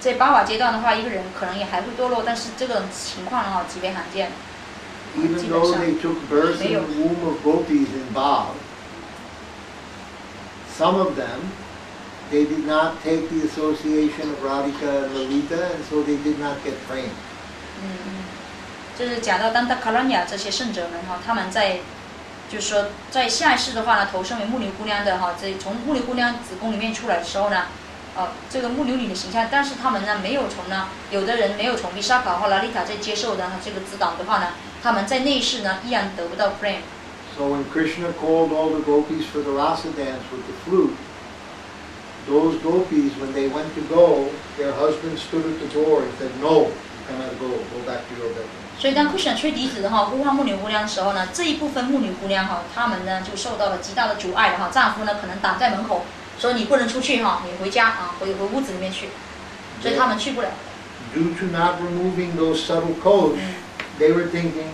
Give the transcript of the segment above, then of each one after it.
在八瓦阶段的话，一个人可能也还会堕落，但是这种情况的话，极为罕见。Even though they took birth in 没有。the womb of gopis in Baal, some of them, they did not take the association of Radhika and Lalita, and so they did not get trained. 嗯嗯，就是讲到当达卡拉尼亚这些圣者们哈，他们在 就是说在下一世的话呢，投生为木牛姑娘的哈，这从木牛姑娘子宫里面出来的时候呢，呃，这个木牛女的形象，但是他们呢没有从呢，有的人没有从维沙卡或拉丽塔在接受的这个指导的话呢，他们在内世呢依然得不到 frame。 So when Krishna called all the gopis for the rasa dance with the flute, those gopis, when they went to go, their husbands stood at the door and said, No, you cannot go, go back to your bedroom. 所以当 Krishna 吹笛子的哈呼唤木女姑娘的时候呢，这一部分木女姑娘哈，她们呢就受到了极大的阻碍的哈，丈夫呢可能挡在门口，说你不能出去哈，你回家啊，回回屋子里面去，所以他们去不了。Due to not removing those subtle codes, 嗯 they were thinking,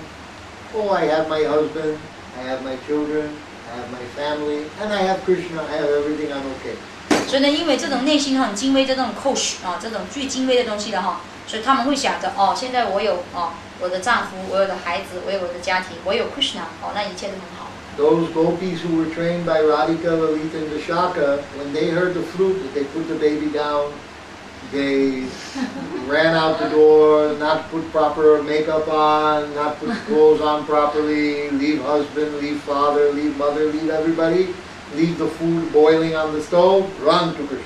Oh, I have my husband, I have my children, I have my family, and I have Krishna, I have everything, I'm okay. 所以呢，因为这种内心很精微的这种 coach 啊，这种最精微的东西的哈，所以他们会想着哦，现在我有哦 Those Krishna，哦，那一切都很好。Those gopis who were trained by Radhika, Lalita, and Vishakha, when they heard the flute, they put the baby down. They ran out the door, not put proper makeup on, not put clothes on properly, leave husband, leave father, leave mother, leave everybody, leave the food boiling on the stove, run to Krishna.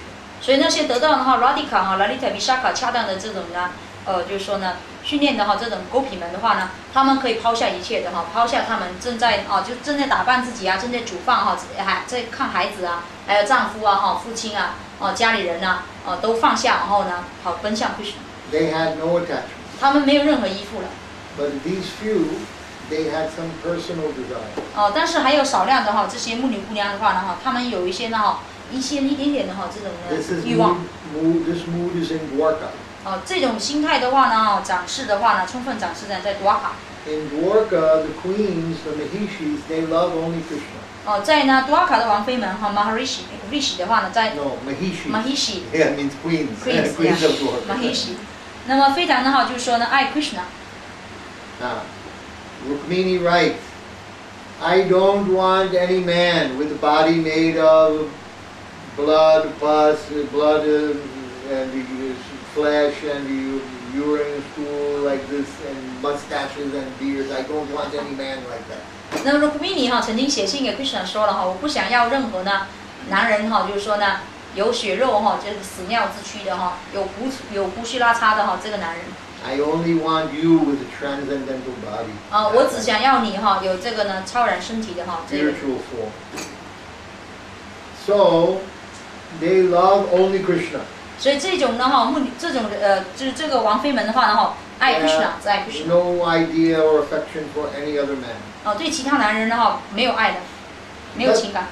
训练的哈这种狗痞们的话呢，他们可以抛下一切的哈，抛下他们正在啊就正在打扮自己啊，正在煮饭哈，还在看孩子啊，还有丈夫啊哈，父亲啊，哦家里人呐，哦都放下，然后呢，好奔向 Krishna。They had no attachment. 他们没有任何依附了。But these few, they had some personal desire. 哦，但是还有少量的哈，这些牧女姑娘的话呢哈，他们有一些呢哈，一些一点点的哈这种的欲望 mood, mood, this mood is in Dwarka. 哦，这种心态的话呢哈，展示的话呢，充分展示在在 Dwarka In Dwarka, the queens, the Mahishis, they love only Krishna. 哦，在呢 Dwarka 的王妃们哈 Maharishi Rishi 的话呢，在 No, Mahishis. Mahishi Yeah, it means queens. Queens, queens yeah. of Dwarka. Mahishi，那么非常的好，就是说呢爱 Krishna， Now, Rukmini writes, I don't want any man with a body made of blood, pus, blood, uh, and the flesh, and the urine, stool like this, and mustaches and beards. I don't want any man like that. 那么 Rukmini 哈曾经写信给 Krishna 说了哈，我不想要任何呢男人哈，就是说呢有血肉哈，就是屎尿之躯的哈，有胡有胡须拉碴的哈，这个男人。 I only want you with a transcendental body. 啊，我只想要你哈，有这个呢超然身体的哈，这个 spiritual form. So, they love only Krishna. 所以这种呢哈，目这种呃，就是这个王妃们的话呢哈，爱 Krishna，只爱 Krishna，No idea or affection for any other man. 哦，对其他男人呢哈没有爱的，没有情感。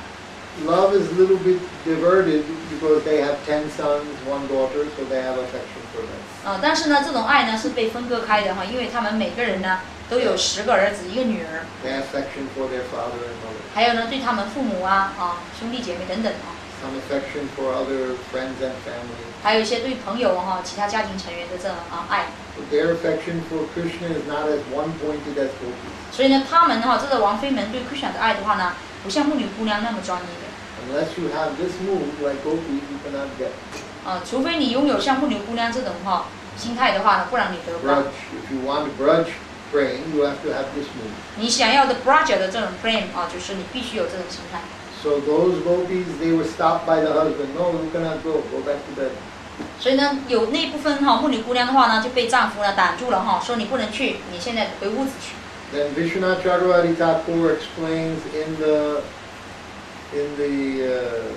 Love is a little bit diverted because they have ten sons, one daughter, so they have affection for them. 啊，但是呢，这种爱呢是被分割开的哈，因为他们每个人呢都有十个儿子，一个女儿，They have affection for their father and mother. 还有呢对他们父母啊啊兄弟姐妹等等啊，Some affection for other friends and family. 还有一些对朋友哈其他家庭成员的这种啊爱。 But their affection for Krishna is not as one-pointed as gopis. 所以呢，他们哈这个王妃们对 Krishna 的爱的话呢，不像牧女姑娘那么专一的。 Unless you have this mood like gopis, you cannot get 啊，除非你拥有像牧女姑娘这种哈心态的话呢，不然你得不到。 grudge. If you want grudge praying, you have to have this mood. 你想要的 braja 的这种 frame 啊，就是你必须有这种心态。 So those gopis, they were stopped by the husband. No, you cannot go. Go back to bed. 所以呢，有那部分哈牧女姑娘的话呢，就被丈夫呢挡住了哈，说你不能去，你现在回屋子去。 Then Vishwanath Chakravarti Thakur explains in the in the uh,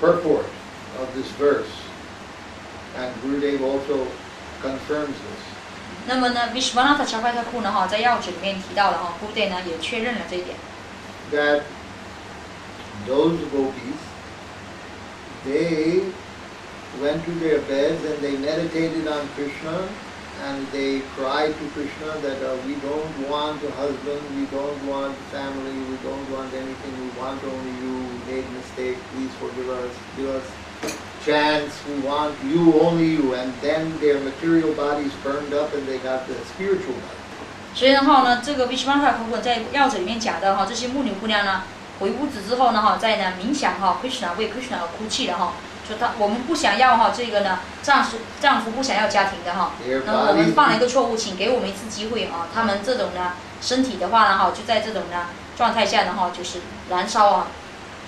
purport of this verse, and Gurudev also confirms this. 那么呢，Vishwanath c h a k r a t a k u 呢哈，在要旨里面提到了哈 g u d a y 呢也确认了这一点。 That those gopis, they went to their beds and they meditated on Krishna and they cried to Krishna that uh, we don't want a husband, we don't want family, we don't want anything, we want only you, we made mistake. Please forgive us. Give us chance. We want you, only you. And then their material bodies burned up, and they got the spiritual body. 所以的话呢，这个 Vishwanath 和在药子里面讲的哈，这些牧女姑娘呢，回屋子之后呢，哈，在呢冥想哈，Krishna 为 Krishna 而哭泣的哈，说他我们不想要哈这个呢，丈夫丈夫不想要家庭的哈，那么我们犯了一个错误，请给我们一次机会啊！他们这种呢，身体的话呢，哈，就在这种呢状态下呢，哈，就是燃烧啊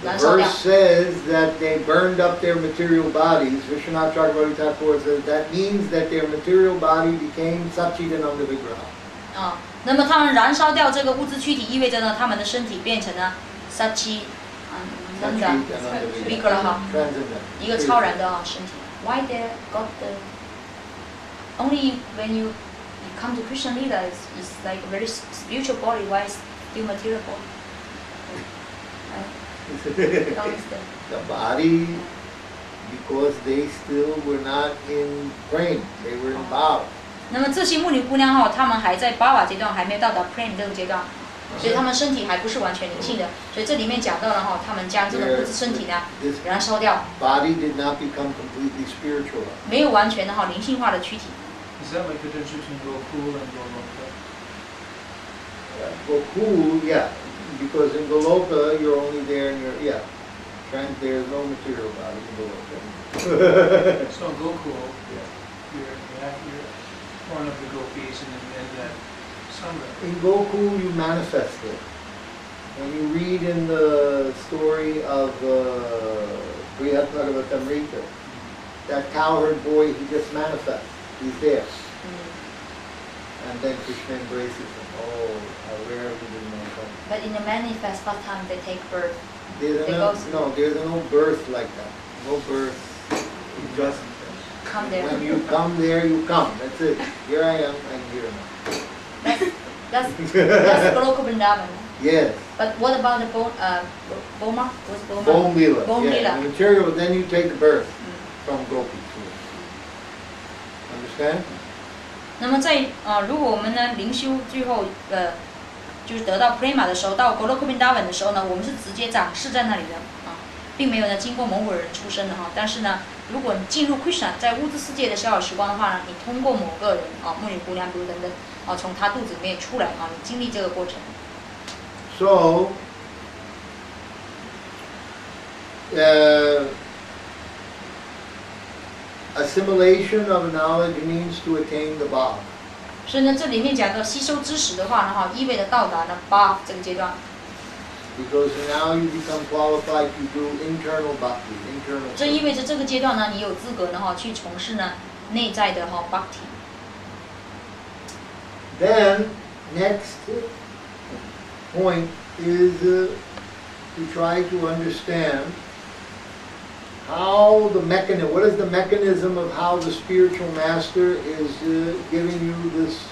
，the 燃烧掉 verse。says that they burned up their material bodies. Vishwanath Chakravarti Thakur says that means that their material body became Satchidananda Vigraha. 啊，那么他们燃烧掉这个物质躯体，意味着呢，他们的身体变成了杀气，嗯，真的 Satchidananda Vigraha，Transcendental. 一个超然的啊身体。Why they got the only when you you come to Christian leader is is like a very spiritual body, why is still material body? I don't understand. the body, because they still were not in praying, they were in bhav. 那么这些牧女姑娘哈，她们还在巴瓦阶段，还没有到达 praying 这个阶段，所以她们身体还不是完全灵性的。所以这里面讲到了哈，她们将这个物质身体呢 This 燃烧掉，body did not become completely spiritual. 没有完全的哈灵性化的躯体。Is that like the difference between Gokul and Goloka? Gokul, yeah, because in Goloka you're only there and you're, yeah, trans, there's no material body in Goloka. So in Gokul, Yeah. you're, you're at- you're one of the gopis and then and that Sangha. In Gokul, you manifest it. When you read in the story of uh, Brihad Bhagavatamrita, that cowherd boy, he just manifests. He's there. 嗯 And then Krishna embraces him. Oh, how rare we didn't know that. But in the manifest first time they take birth. There's They no, no, there's no birth like that. No birth. You just, Come there. when you come there, you come. That's it. Here I am, I'm here That's that's that's now. Goloka Vrindavan. yes. But what about the Bo, uh, Bo- Boma? What's Boma? Bone Lila. Bone yeah. Lila. The material, then you take the birth Mm. from Gopi. Understand? 那么在呃，如果我们呢灵修最后呃，就是得到 prema 的时候，到 Goloka Vrindavan 的时候呢，我们是直接长势在那里的啊， 并没有呢经过某某人出生的哈。但是呢，如果你进入 Krishna 在物质世界的小小时光的话呢，你通过某个人啊，牧女姑娘比如等等啊，从她肚子里面出来啊，你经历这个过程。So, uh, assimilation of knowledge means to attain the Bhav. 所以呢，这里面讲到吸收知识的话呢，哈，意味着到达呢 b 这个阶段。Because now you become qualified to do internal bhakti, internal 这意 service. 味着这个阶段呢，你有资格呢哈去从事呢内在的哈 bhakti。 Then, next point is uh, to try to understand how the mechanism, what is the mechanism of how the spiritual master is uh, giving you this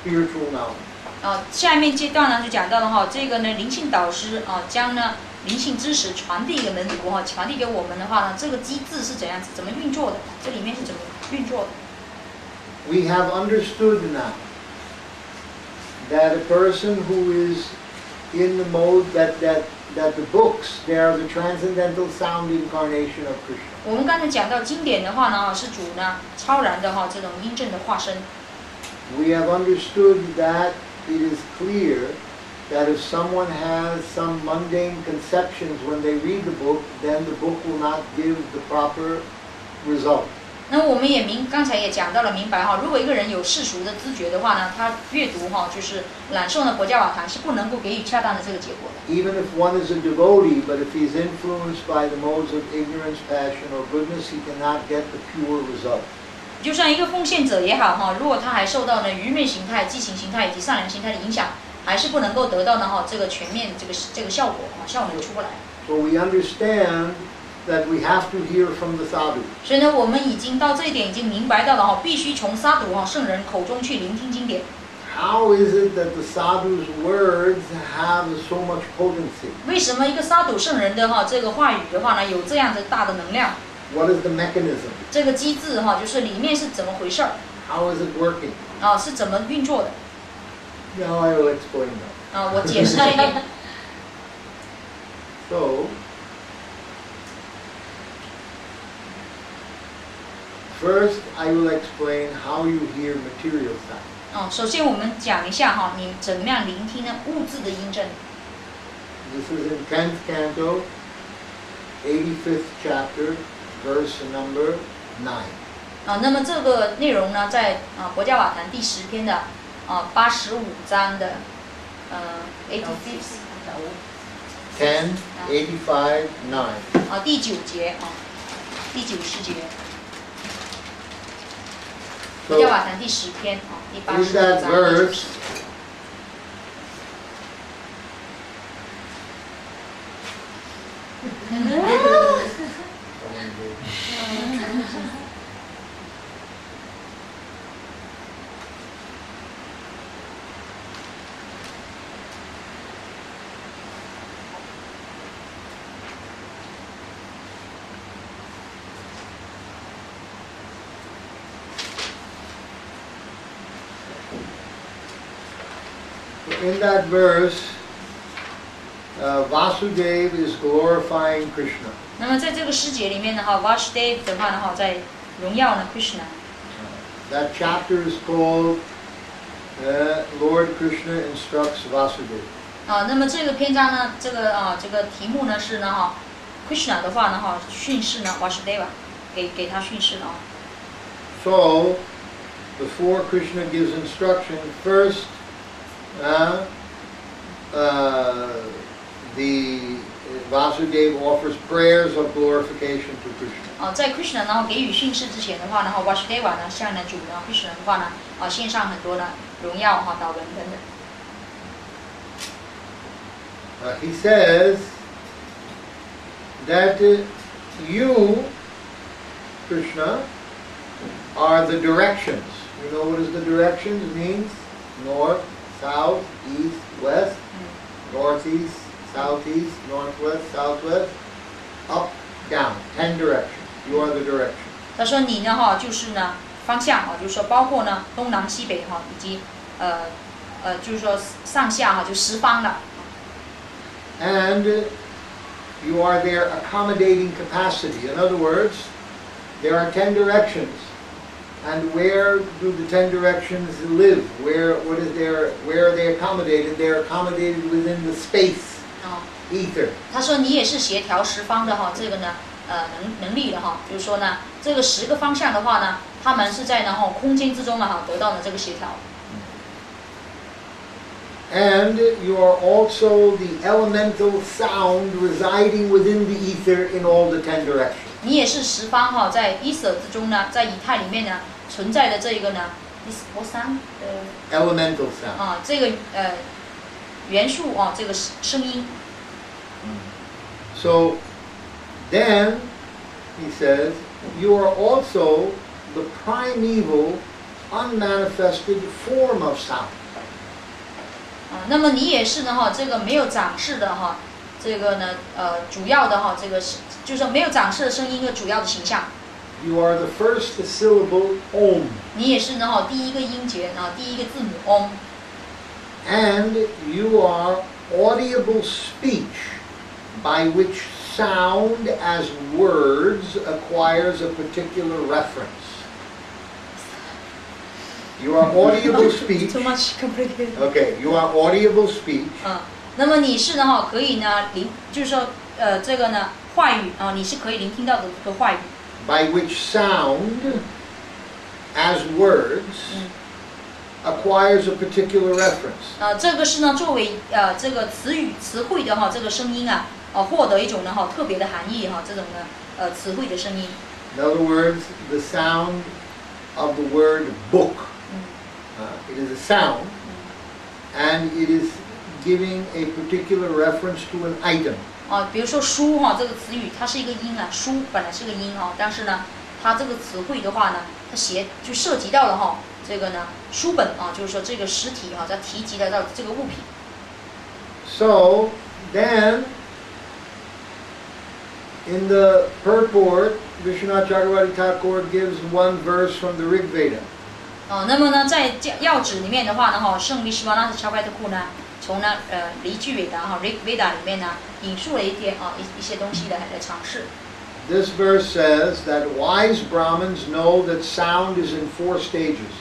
spiritual knowledge. 啊，下面阶段呢就讲到了哈，这个呢灵性导师啊将呢灵性知识传递给门徒哈，传递给我们的话呢，这个机制是怎样子，怎么运作的？这里面是怎么运作的？We have understood now that a person who is in the mode that, that, that the books, they are the transcendental sound incarnation of Krishna. 我们刚才讲到经典的话呢，啊是主呢超然的哈这种音正的化身。We have understood that it is clear that if someone has some mundane conceptions when they read the book, then the book will not give the proper result. 那我们也明刚才也讲到了明白哈，如果一个人有世俗的知觉的话呢，他阅读哈就是揽受呢国家瓦坛是不能够给予恰当的这个结果的。 Even if one is a devotee, but if he's influenced by the modes of ignorance, passion, or goodness, he cannot get the pure result. 就算一个奉献者也好哈，如果他还受到呢愚昧形态、激情形态以及善良形态的影响，还是不能够得到呢哈这个全面这个这个效果啊，效能出不来。So we understand that we have to hear from the sadhu. 所以呢，我们已经到这一点已经明白到了哈，必须从沙读哈圣人口中去聆听经典。How is it that the sadhu's words have so much potency? 为什么一个沙读圣人的哈这个话语的话呢，有这样的大的能量？What is the mechanism? 这个机制哈，就是里面是怎么回事儿 it working? 啊，是怎么运作的？Now I will explain that. 啊？我解释这一点。So, first I will explain how you hear material sound. 啊，首先我们讲一下哈，你怎么样聆听呢物质的音证？This is in 10th canto, 85th chapter, verse number 9. 啊，那么这个内容呢，在啊《国家瓦坛》第十篇的啊八十五章的呃 eighty fifth 10, 85, 9. 啊第九节啊第九十节，《国家坛》第十篇啊第八 in 十五 that 章 in that verse, uh, Vasudev is glorifying Krishna. 那么在这个诗节里面呢，哈 Vasudev 的话呢，哈在荣耀呢 Krishna。 That chapter is called uh, Lord Krishna instructs Vasudev. 啊，那么这个篇章呢，这个啊这个题目呢是呢哈，Krishna 的话呢哈训示呢 Vasudeva 给给他训示的啊。 So, before Krishna gives instruction, first uh, uh, the Vasudev offers prayers of glorification to Krishna. 啊，在 Krishna 然后给予训示之前的话呢，哈 Vasudeva 呢向呢主呢 Krishna 的话呢啊献上很多的荣耀哈祷文等等。 Uh, he says that uh, you, Krishna, are the directions. You know what does the directions means? North, south, east, west, northeast, southeast, northwest, southwest, up, down, ten directions. You are the direction. 他说你呢哈就是呢方向啊，就是说包括呢东南西北哈以及呃呃就是说上下哈就十方的。 And uh, you are their accommodating capacity. In other words, there are ten directions. And where do the ten directions live? Where what is their where are they accommodated? They're accommodated within the space, 哦，ether. 他说你也是协调十方的哈，这个呢，呃能能力的哈，就是说呢，这个十个方向的话呢，他们是在然后空间之中啊哈得到了这个协调。And you are also the elemental sound residing within the ether in all the ten directions. 你也是十方哈，在 ether 之中呢，在以太里面呢存在的这一个呢，Elemental sound. 啊这个呃元素啊这个声音 So then he says, you are also the primeval, unmanifested form of sound. 啊，那么你也是呢哈，这个没有长势的哈，这个呢呃主要的哈这个是就是说没有长势的声音一个主要的形象。 You are the first syllable om, 你也是呢哈，第一个音节啊，第一个字母 om， and you are audible speech by which sound as words acquires a particular reference. You are audible speech. Too much complicated。 Okay, you are audible speech 啊，那么你是呢哈，可以呢聆，就是说呃这个呢话语啊，你是可以聆听到的这个话语 by which sound as words Mm. acquires a particular reference. 啊，这个是呢作为呃这个词语词汇的哈这个声音啊，啊获得一种呢哈特别的含义哈，这种呢呃词汇的声音。 In other words, the sound of the word book. 嗯 Uh, it is a sound, and it is giving a particular reference to an item. 啊，比如说书哈这个词语，它是一个音啊，书本来是个音哈，但是呢，它这个词汇的话呢，它写就涉及到了哈 这个呢书本啊，就是说这个实体哈，它提及得到这个物品。 So then, in the purport, Vishwanath Chakravarti Thakur gives one verse from the Rig Veda. 哦，那么呢，在教要旨里面的话呢，哈，圣利斯瓦纳斯乔拜特库呢，从呢呃离句韦达哈 Rig Veda 里面呢，引述了一点啊一一些东西来来尝试。 This verse says that wise Brahmins know that sound is in four stages.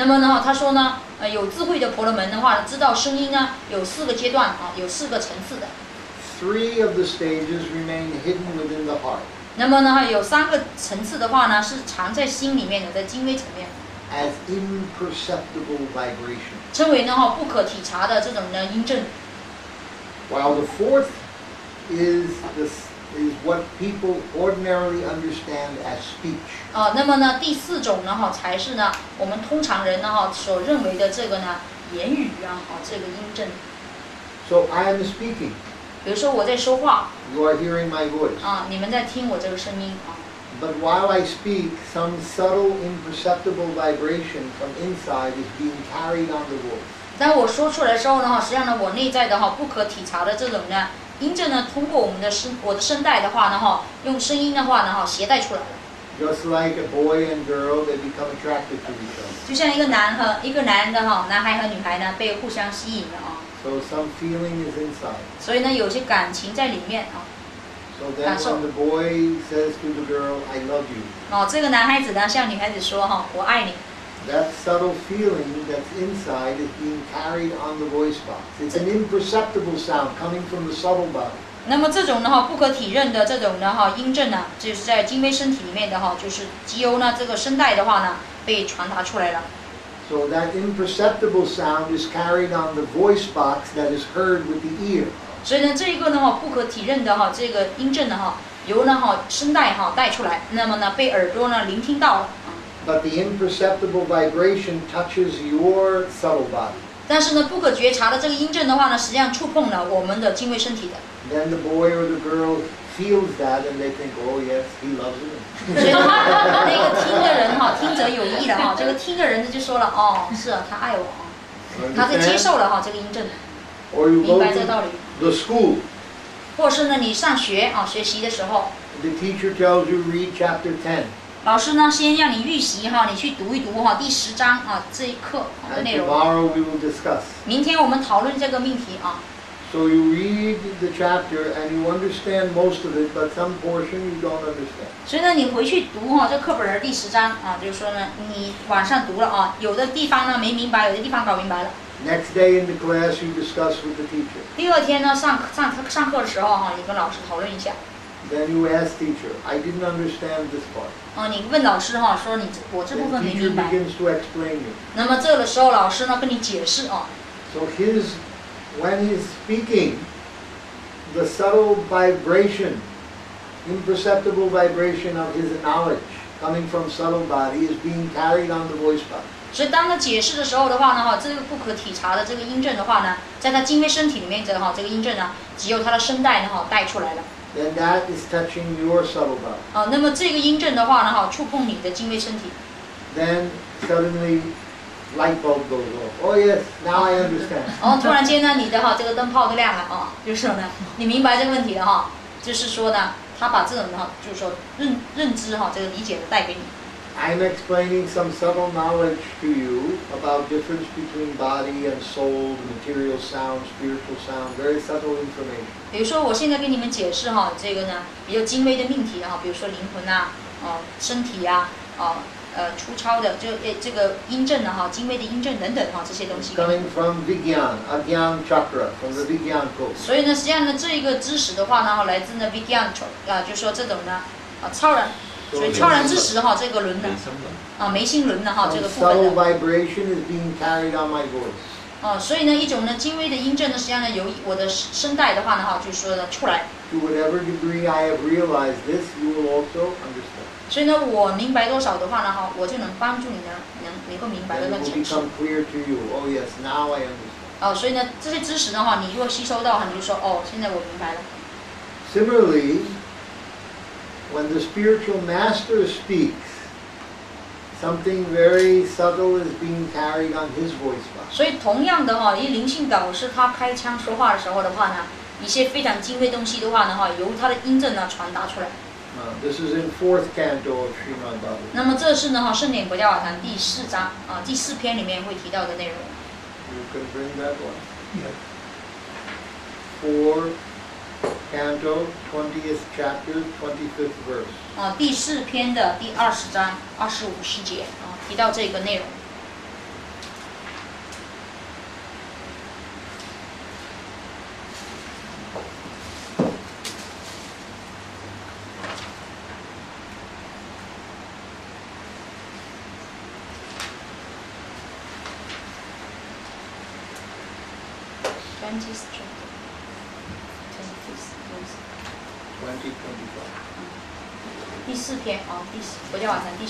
那么呢，他说呢，呃，有智慧的婆罗门的话，知道声音呢有四个阶段啊，有四个层次的。Three of the stages remain hidden within the heart 那么呢，有三个层次的话呢，是藏在心里面的，在精微层面，as imperceptible vibration, 称为呢哈不可体察的这种呢音震。while the fourth is this is what people ordinarily understand as speech. 啊，那么呢，第四种呢哈才是呢我们通常人呢哈所认为的这个呢言语啊，啊这个音震。 So I am speaking. 比如说我在说话 You are hearing my voice. 啊，你们在听我这个声音啊。 But while I speak, some subtle, imperceptible vibration from inside is being carried on the voice. 当我说出来的时候呢哈，实际上呢我内在的哈不可体察的这种呢 音震呢，通过我们的声我的声带的话呢哈，用声音的话呢哈携带出来了。Just like a boy and girl, they become attracted to each other. 就像一个男和一个男的哈，男孩和女孩呢被互相吸引了啊，So some feeling is inside. 所以呢有些感情在里面啊。So then when the boy says to the girl, I love you, 哦，这个男孩子呢向女孩子说哈，我爱你。That subtle feeling that's inside is being carried on the voice box. It's an imperceptible sound coming from the subtle body. 那么这种呢哈不可体认的这种呢哈音震呢，就是在精微身体里面的哈，就是藉由呢这个声带的话呢被传达出来了。So that imperceptible sound is carried on the voice box that is heard with the ear. 所以呢这一个呢哈不可体认的哈这个音震呢哈由呢哈声带哈带出来，那么呢被耳朵呢聆听到。But the imperceptible vibration touches your subtle body. 但是呢不可觉察的这个音震的话呢，实际上触碰了我们的精微身体的。 Then the boy or the girl feels that and they think, oh yes, he loves me. 所以呢，那个听的人哈，听者有意了哈，这个听的人呢就说了，哦，是啊，他爱我啊，他在接 Understand? 受了哈这个音震， Or you 明 go 白这个道 to 理。 the school. 或者是呢，你上学啊学习的时候， The teacher tells you read chapter 10. 老师呢先让你预习哈，你去读一读哈第十章啊这一课啊的内容。tomorrow we will discuss. 明天我们讨论这个命题啊，So you read the chapter and you understand most of it, but some portion you don't understand. 所以呢你回去读哈这课本的第十章啊，就是说呢你晚上读了啊，有的地方呢没明白，有的地方搞明白了。Next day in the class you discuss with the teacher. 第二天呢上上上课的时候哈，你跟老师讨论一下。Then you ask teacher, I didn't understand this part. 啊，你问老师哈，说你这我这部 The 分没 teacher 明白。 begins to explain you. 那么这个时候老师呢跟你解释啊， So his, when he's speaking, the subtle vibration, imperceptible vibration of his knowledge coming from subtle body is being carried on the voice box. 所以当他解释的时候的话呢哈，这个不可体察的这个音震的话呢，在他精微身体里面的哈，这个音震呢，只有他的声带呢哈带出来了。 Then that is touching your subtle body. 啊，那么这个音震的话呢哈，触碰你的精微身体，Then suddenly light bulb goes off. Oh yes, now I understand. 然后突然间呢，你的哈这个灯泡都亮了啊，就是说呢，你明白这个问题了哈，就是说呢，他把这种哈，就是说认认知哈，这个理解的带给你。I'm explaining some subtle knowledge to you about difference between body and soul, material sound, spiritual sound, very subtle information. 比如说，我现在给你们解释哈，这个呢比较精微的命题哈，比如说灵魂呐、啊，身体呀、啊，呃，粗糙的就呃这个音震呢哈，精微的音震等等哈，这些东西。coming from Vigyan, Agyan Chakra, from the Vigyan code. 所以呢，实际上呢，这一个知识的话呢，哈，来自呢 Vigyan 啊，就说这种呢啊超然，所以超然知识哈，这个轮的啊眉心轮的哈，这个部分的 vibration is being carried on my voice. 啊，所以呢一种呢精微的音震呢，实际上呢由我的声带的话呢哈，就是说呢出来。To whatever degree I have realized this, you will also understand. 所以呢，我明白多少的话呢哈，我就能帮助你呢，能能够明白的解释。become clear to you. Oh yes, now I understand. 哦，所以呢，这些知识的话，你如果吸收到哈，你就说哦，现在我明白了。Similarly, when the spiritual master speaks, something very subtle is being carried on his voice box. 所以同样的哈，一灵性导师他开腔说话的时候的话呢，一些非常精微东西的话呢哈，由他的音震呢传达出来。 Uh, this is in fourth canto of Srimad Bhagavatam. 那么这是呢哈圣典国家法坛第四章啊第四篇里面会提到的内容。 You can bring that one. Yeah. Four Canto, twentieth chapter, twenty-fifth verse. 啊，第四篇的第二十章二十五细节啊，提到这个内容。国家晚餐第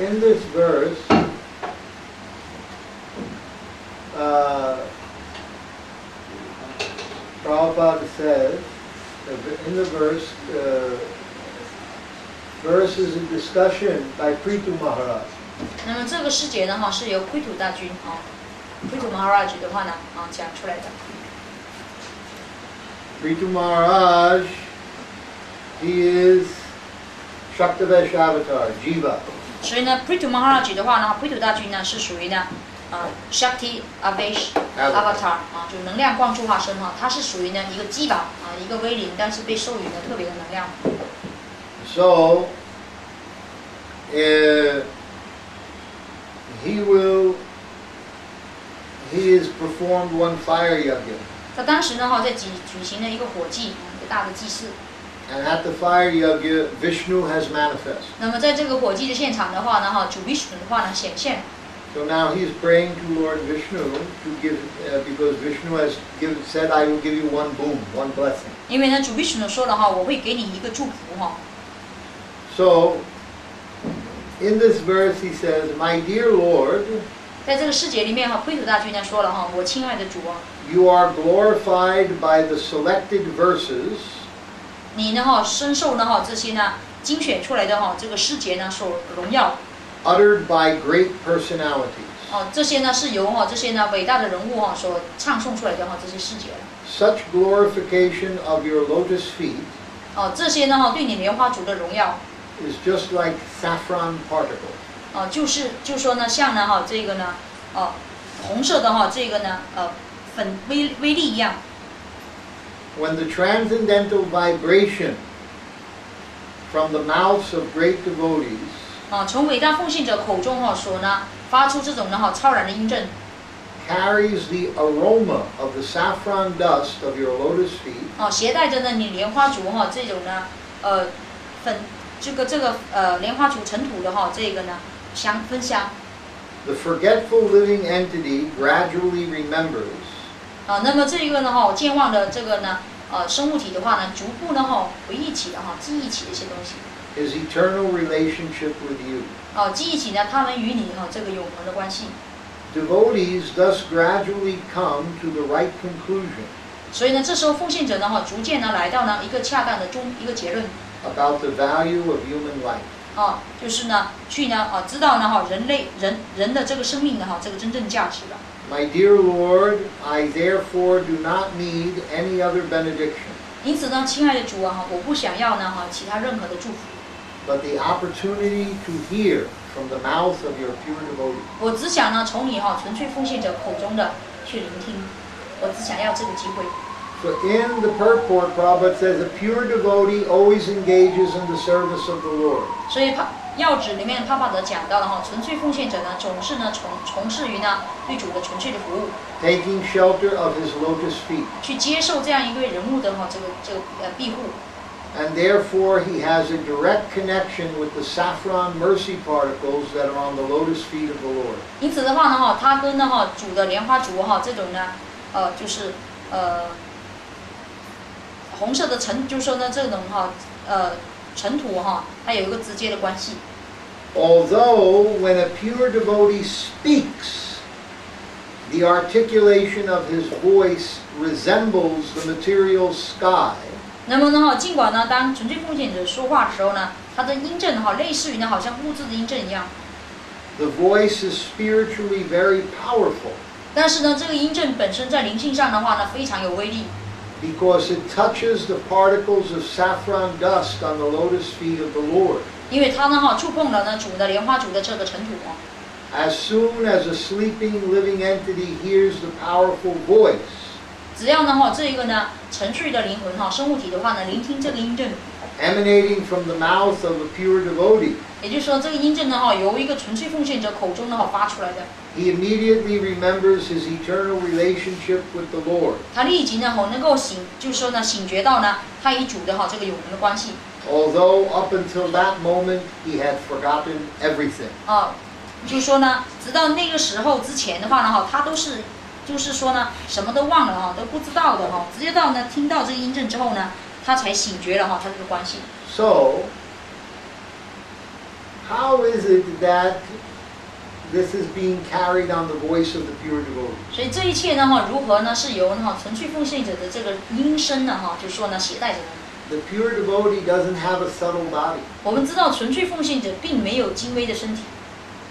in this verse, uh, Prabhupada says, uh, in the verse, uh, verse is a discussion by Prithu Maharaj. 那么这个师节呢，哈，是由奎土大军啊，奎土 Maharaj 的话呢，啊讲出来的。 Prithu Maharaj, he is Shaktavesh Avatar, Jiva. 所以呢 p r i t u Maharaj 的话呢，奎土大军呢是属于呢，啊 Shakti Avesh Avatar 啊，就能量光柱化身哈，它是属于呢一个基宝啊，一个威灵，但是被授予了特别的能量。So, uh, he will, he has performed one fire yajna. 他当时呢哈在举举行了一个火祭，一个大的祭祀。And at the fire yajna, Vishnu has manifest. 那么在这个火祭的现场的话呢哈，主 Vishnu 的话呢显现， So now he's praying to Lord Vishnu to give, uh, because Vishnu has give, said, I will give you one boom, one blessing. 因为呢主 Vishnu 说了哈，我会给你一个祝福哈。 So, in this verse he says, My dear Lord, 在这个世节里面哈，奎土大军呢说了哈，我亲爱的主啊， you are glorified by the selected verses 你呢哈深受呢哈这些呢精选出来的哈这个诗节呢所荣耀 uttered by great personalities. 哦，这些呢是由哈这些呢伟大的人物哈所唱诵出来的哈这些诗节 Such glorification of your lotus feet 哦，这些呢哈对你莲花族的荣耀 is just like saffron particles. 哦，就是就说呢像呢哈这个呢哦红色的哈这个呢呃粉微微粒一样 When the transcendental vibration from the mouths of great devotees 啊，从伟大奉献者口中哈所呢发出这种呢哈超然的音震 carries the aroma of the saffron dust of your lotus feet 啊，携带着呢你莲花族哈这种呢呃粉这个这个呃莲花族尘土的哈这个呢香芬香 the forgetful living entity gradually remembers 啊，那么这一个呢哈健忘的这个呢呃生物体的话呢，逐步呢哈回忆起的哈记忆起的一些东西 his eternal relationship with you. 哦，记忆起呢他们与你哈这个永恒的关系。Devotees thus gradually come to the right conclusion 所以呢，这时候奉献者呢哈逐渐呢来到呢一个恰当的中一个结论 about the value of human life. 啊，就是呢去呢啊知道呢哈人类人人的这个生命的哈这个真正价值了。My dear Lord, I therefore do not need any other benediction, 因此呢，亲爱的主啊哈，我不想要呢哈其他任何的祝福， but the opportunity to hear from the mouth of your pure devotee. 我只想呢从你哈纯粹奉献者口中的去聆听，我只想要这个机会。 So in the purport, Prabhupada says a pure devotee always engages in the service of the Lord. 所以帕 要旨里面帕帕德讲到了哈，纯粹奉献者呢总是呢从从事于呢对主的纯粹的服务，taking shelter of his lotus feet. 去接受这样一个人物的哈这个这个呃庇护。And therefore, he has a direct connection with the saffron mercy particles that are on the lotus feet of the Lord. 因此的话呢，哈，它跟呢哈主的莲花烛哈这种呢，呃，就是呃红色的尘，就是说呢这种哈呃尘土哈，它有一个直接的关系。Although, when a pure devotee speaks, the articulation of his voice resembles the material sky, 那么呢哈，尽管呢当纯粹奉献者说话的时候呢，他的音震哈类似于呢好像物质的音震一样，the voice is spiritually very powerful 但是呢这个音震本身在灵性上的话呢非常有威力，because it touches the particles of saffron dust on the lotus feet of the Lord. 因为它呢哈触碰了呢主的莲花烛的这个尘土啊。 As soon as a sleeping living entity hears the powerful voice, 只要呢哈这一个呢沉睡的灵魂哈生物体的话呢，聆听这个音震， emanating from the mouth of a pure devotee, 也就是说这个音证呢哈由一个纯粹奉献者口中呢哈发出来的，he immediately remembers his eternal relationship with the Lord. 他立即呢哈能够醒，就是说呢醒觉到呢他与主的哈这个永恒的关系 Although up until that moment he had forgotten everything. 啊，就是说呢直到那个时候之前的话呢哈他都是。就是说呢，什么都忘了哈，都不知道的哈，直接到呢听到这个音证之后呢，他才醒觉了哈，他这个关系。So, how is it that this is being carried on the voice of the pure devotee? 所以这一切呢哈，如何呢是由呢哈纯粹奉献者的这个音声呢哈，就说呢携带着呢。The pure devotee doesn't have a subtle body. 我们知道纯粹奉献者并没有精微的身体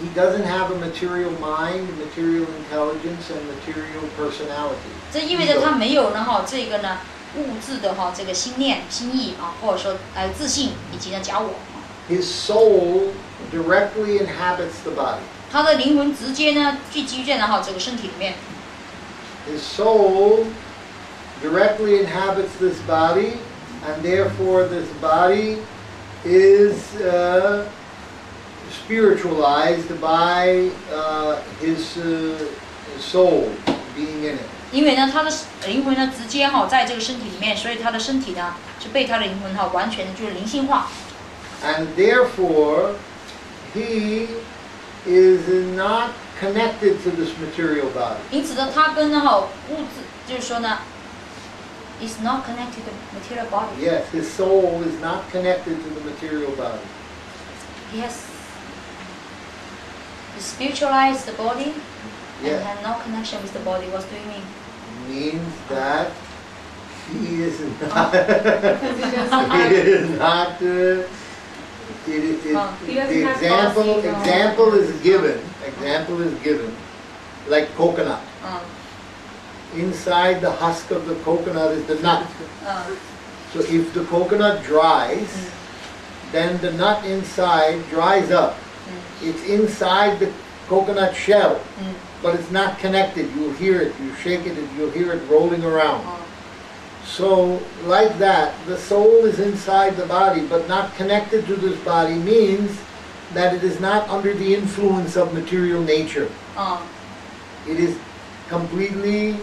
，He doesn't have a material mind, material intelligence, and material personality. 这意味着他没有呢哈这个呢物质的哈这个心念心意啊，或者说呃自信以及呢假我啊，His soul directly inhabits the body. 他的灵魂直接呢聚集在呢哈这个身体里面， His soul directly inhabits this body, and therefore this body is uh, spiritualized by uh, his uh, soul being in it. 因为呢他的灵魂呢直接哈在这个身体里面，所以他的身体呢是被他的灵魂哈完全的就是灵性化， And therefore, he is not connected to this material body. 因此呢他跟呢哈物质就是说呢，is not connected to material body。 Yes, his soul is not connected to the material body. Yes. You spiritualize the body and Yes. have no connection with the body. What do you mean? means that he is not, Because he doesn't he have, is not, uh, it, it, it the example example is given example is given like coconut. Inside the husk of the coconut is the nut. So if the coconut dries mm. then the nut inside dries up. Mm. it's inside the coconut shell mm. but it's not connected. You'll hear it you shake it and you'll hear it rolling around. 嗯 So, like that, the soul is inside the body, but not connected to this body means that it is not under the influence of material nature. 嗯 It is completely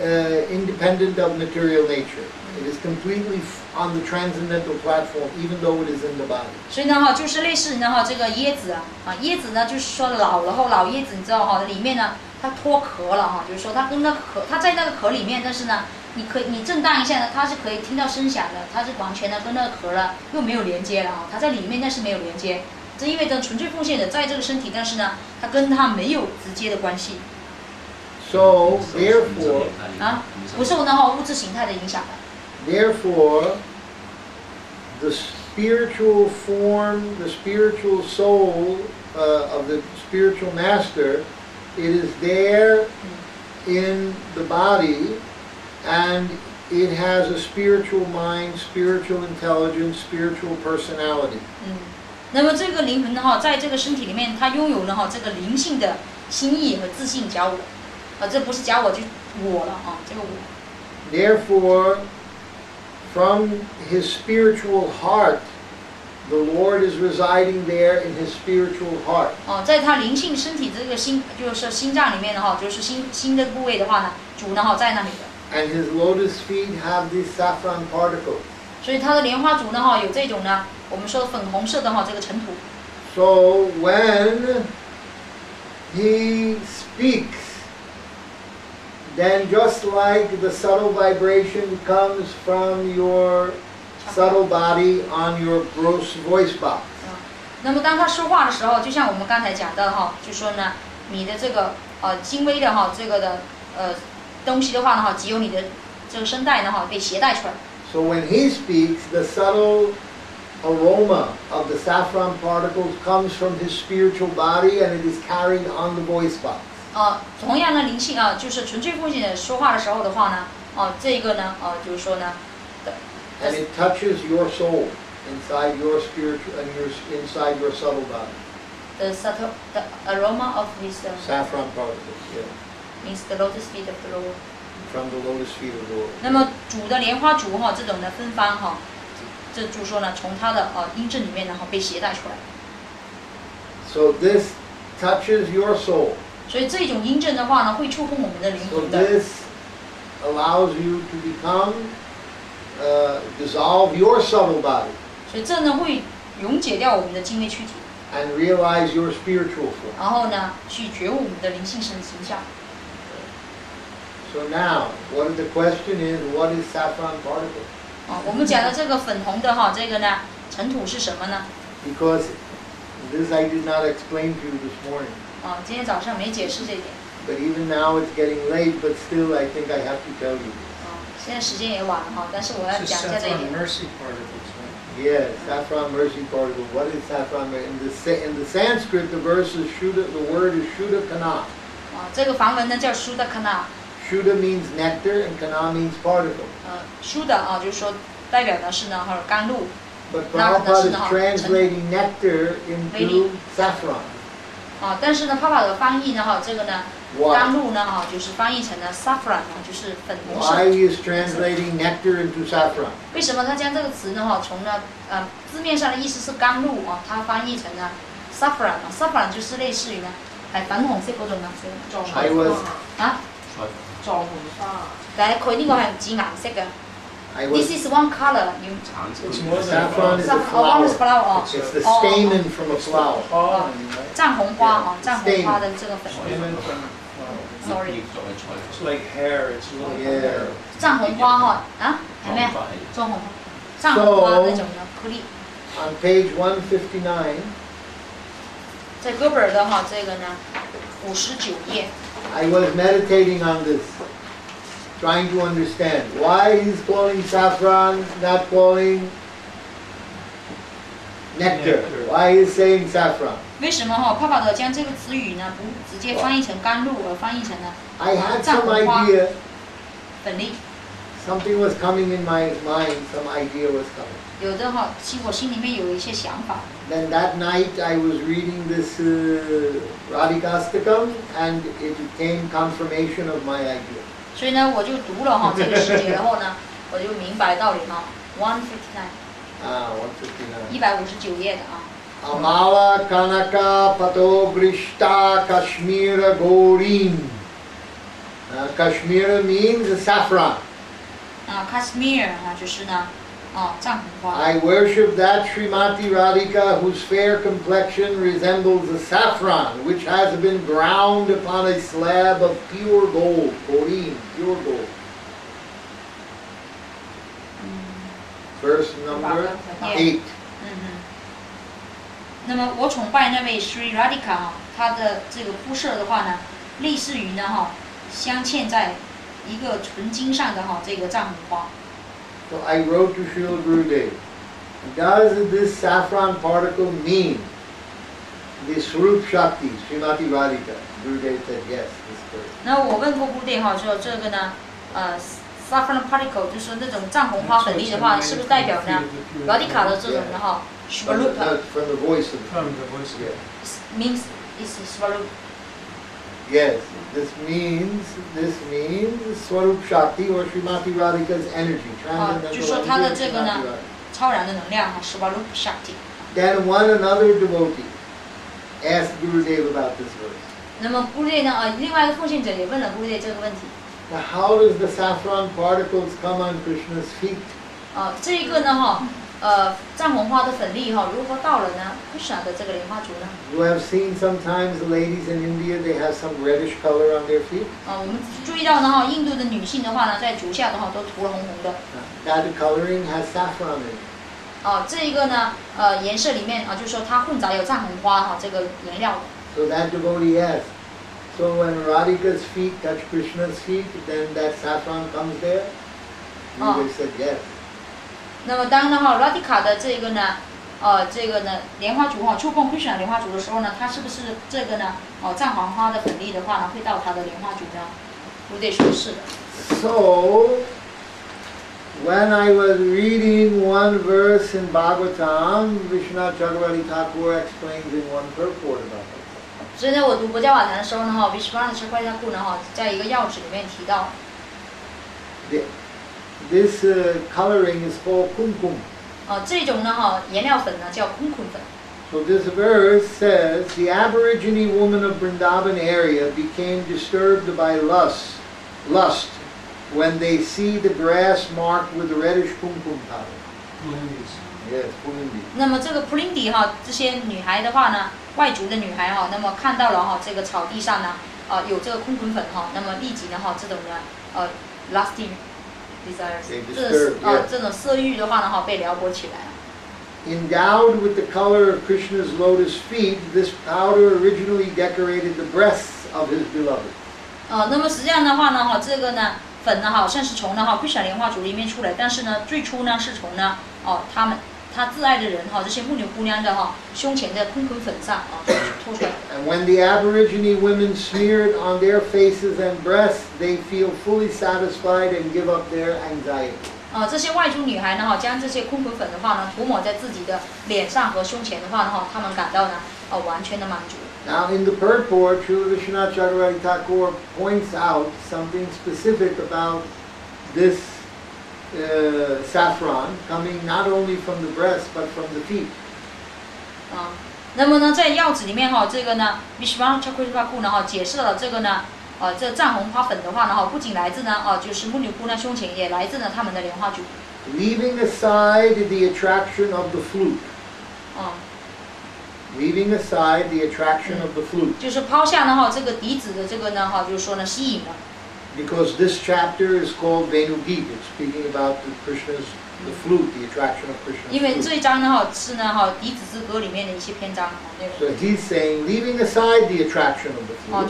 uh, independent of material nature. It is completely f- on the transcendental platform, even though it is in the body. 所以呢哈，就是类似呢哈，这个椰子啊啊，椰子呢就是说老了后老椰子，你知道哈，里面呢它脱壳了哈，就是说它跟那个壳，它在那个壳里面，但是呢， 你可以你震荡一下呢，它是可以听到声响的，它是完全呢跟那个壳呢又没有连接了啊，它在里面但是没有连接，这意味着纯粹奉献的在这个身体，但是呢，它跟它没有直接的关系 So, therefore, 啊，不受那哈物质形态的影响的。Therefore, the spiritual form, the spiritual soul uh, of the spiritual master, it is there in the body and it has a spiritual mind, spiritual intelligence, spiritual personality. 嗯，那么这个灵魂呢哈，在这个身体里面，它拥有呢哈这个灵性的心意和自信假我，啊，这不是假我就我了啊，这个我。 Therefore, from his spiritual heart, the Lord is residing there in his spiritual heart. 哦，在他灵性身体这个心，就是心脏里面的哈，就是心心的部位的话呢，主呢哈在那里的。 And his lotus feet have these saffron particles. 所以它的莲花足呢哈有这种呢，我们说粉红色的哈这个尘土。 So when he speaks, then just like the subtle vibration comes from your subtle body on your gross voice box. 那么当他说话的时候，就像我们刚才讲的哈，就说呢，你的这个呃精微的哈这个的呃 东西的话呢哈，只有你的这个声带呢哈被携带出来。So when he speaks, the subtle aroma of the saffron particles comes from his spiritual body and it is carried on the voice box. 呃，同样的，灵性啊，就是纯粹父亲的说话的时候的话呢，哦、这个呢，呃，就是说呢，And it touches your soul inside your spiritual and your inside your subtle body. the subtle the aroma of his uh, Saffron particles, yeah, means the lotus feet of the Lord。 from the lotus feet of the Lord. 那么主的莲花足哈，这种的芬芳哈，这就是说呢，从它的呃音质里面呢哈被携带出来。 So this touches your soul. 所以这种音震的话呢，会触碰我们的灵 So 魂的。 this allows you to become, uh, dissolve your subtle body 所以这呢会溶解掉我们的精微躯体， and realize your spiritual form. 然后呢去觉悟我们的灵性神形象。 So now, what the question is, what is saffron particle? 啊，我们讲的这个粉红的哈，这个呢尘土是什么呢？ Because this I did not explain to you this morning. 啊，今天早上没解释这一点。 But even now it's getting late, but still I think I have to tell you. 啊，现在时间也晚了哈，但是我要 It's 讲 just 一下这一 saffron 点。 mercy particles, right? Yes, saffron mercy particle. What is saffron? mer- In the Sa- in the Sanskrit, the verse is shuddha. The word is shuddha kana. 啊，这个梵文呢叫舒的卡纳， Shuddha means nectar, and kana means particle. 呃，舒的啊，就是说代表的是呢，或者甘露，But Prabhupada is translating nectar into saffron. 啊，但是呢，帕帕的翻译呢哈，这个呢甘露呢哈，就是翻译成了 saffron 啊，就是粉红色 Why。is translating nectar into saffron? 为什么他将这个词呢哈，从呢呃字面上的意思是甘露啊，它翻译成了 saffron 啊，saffron 就是类似于呢係粉红色嗰種顏色 I was 啊。藏紅花，但係佢呢個係指顏色嘅 I，this was is one color，要 It's more than Saffron is a saffron 哦，one is flower. flower 哦，It's the Oh. stamen from a flower. pollen, right? 藏紅花啊，Yeah. 藏紅花的這個粉 like hair, it's hair. 藏紅花哈啊係咩啊？藏紅花，藏紅花那種的顆粒，On page 159, 在哥本的哈这個呢五十九頁。I was meditating on this, trying to understand why he's calling saffron, not calling nectar. Nectar. Why he's saying saffron? 为什么哈帕帕德将这个词语呢不直接翻译成甘露，而翻译成了 I had 藏 some 红花 idea, 粉粒？ something was coming in my mind, some idea was coming. 有的哈，其实我心里面有一些想法。 Then that night I was reading this uh, Radhikastakam and it became confirmation of my idea. 所以呢，我就读了哈这个诗节，然后呢，我就明白道理哈。One fifty nine， Ah, 159. 一百五十九页的啊。 Amala Kanaka Pato Grishta Kashmira Gorim. Uh, Kashmira means saffron. 啊，Kashmir 啊，就是呢， 哦，藏红花。 I worship that Srimati Radhika whose fair complexion resembles the saffron which has been ground upon a slab of pure gold. Gorim, pure gold. 嗯 Verse number Yeah. 8. 嗯嗯。那么我崇拜那位 Sri Radhika 哈，她的这个肤色的话呢，类似于呢哈，镶嵌在一个纯金上的哈这个藏红花。 So I wrote to Srila Gurudev, does this saffron particle mean the Swarup Shakti, Srimati Radhika? Gurudev said, yes, this is correct. 那我问过布店哈，说这个呢，呃，saffron particle 就是说那种藏红花粉粒的话，是不是代表呢 Radhika 的这种的哈 From the, Swarup uh, from the voice of From the voice of yeah. means is Swarup Yes, this means, this means Swarup Shakti or Srimati Radhika's energy, 啊，就 transcendental 说它的 energy of 这个呢 Srimati Radhika. 超然的能量哈，Swarup Shakti。 Then one another devotee asked Gurudev about this verse. 那么布列呢，呃，另外一个奉献者也问了布列这个问题。 Now how does the saffron particles come on Krishna's feet? 呃，这一个呢哈， 呃，藏红花的粉粒哈，如何到了呢？Krishna 的这个莲花足呢？You have seen sometimes the ladies in India, they have some reddish color on their feet. 啊、我们注意到呢哈，印度的女性的话呢，在足下的话都涂了红红的。That coloring has saffron in it. 哦、这一个呢，呃，颜色里面啊，就是说它混杂有藏红花哈这个颜料的。So that devotee has. So when Radhika's feet touch Krishna's feet, then that saffron comes there. You Oh. would said yes. 那么当呢哈 Radhika 的这个呢，呃，这个呢莲花足哈触碰 Krishna 莲花足的时候呢，它是不是这个呢？哦，藏黄花的粉粒的话呢，会到它的莲花足呢？不对，说是的。So, when I was reading one verse in Bhagavatam, Vishnu Chakravarti Thakur explains in one purport about it. 所以呢，我读博加瓦坛的时候呢，哈 v i s h a a c h a k r a t a k u 呢，哈，在一个要旨里面提到 This uh, coloring is called kumkum. 呃，这种呢，哈，颜料粉呢叫空坤粉。 So this verse says, the Aborigine woman of Vrindavan area became disturbed by lust, lust when they see the grass marked with reddish kumkum powder. Yes, pulindi. 那么这个普林迪哈，这些女孩的话呢，外族的女孩哈，那么看到了哈这个草地上呢，呃，有这个空坤粉哈，那么立即呢哈这种呢，呃，lusting 这 yeah. 这种色欲的话呢哈被撩拨起来了。Endowed with the color of Krishna's lotus feet, this powder originally decorated the breasts of his beloved. 呃，那么实际上的话呢哈，这个呢粉呢好像是从呢哈 Krishna 莲花足里面出来，但是呢最初呢是从呢哦他们他挚爱的人哈这些牧牛姑娘的哈胸前的空坤粉上啊脱出来的。And when the Aborigine women smeared on their faces and breasts, they feel fully satisfied and give up their anxiety. 啊，这些外族女孩呢，哈，将这些空粉粉的话呢，涂抹在自己的脸上和胸前的话呢，哈，她们感到呢，呃，完全的满足。Now, in the purport, Srila Vishwanath Chakravarti Thakur points out something specific about this uh, saffron coming not only from the breast but from the feet. 啊、那么呢，在药子里面哈，这个呢 v i s h v a n a Chakravarti 呢，哈，解释了这个呢，呃，这藏红花粉的话呢，哈，不仅来自呢，啊、就是牧女姑娘胸前，也来自呢他们的莲花足。Leaving aside the attraction of the flute, 啊、leaving aside the attraction of the flute, 就是抛下呢，哈，这个笛子的这个呢，哈，就是说呢，吸引了。because this chapter is called Venu Geet, It's speaking about the Krishna's the flute, the attraction of Krishna. So he's saying, leaving aside the attraction of the flute.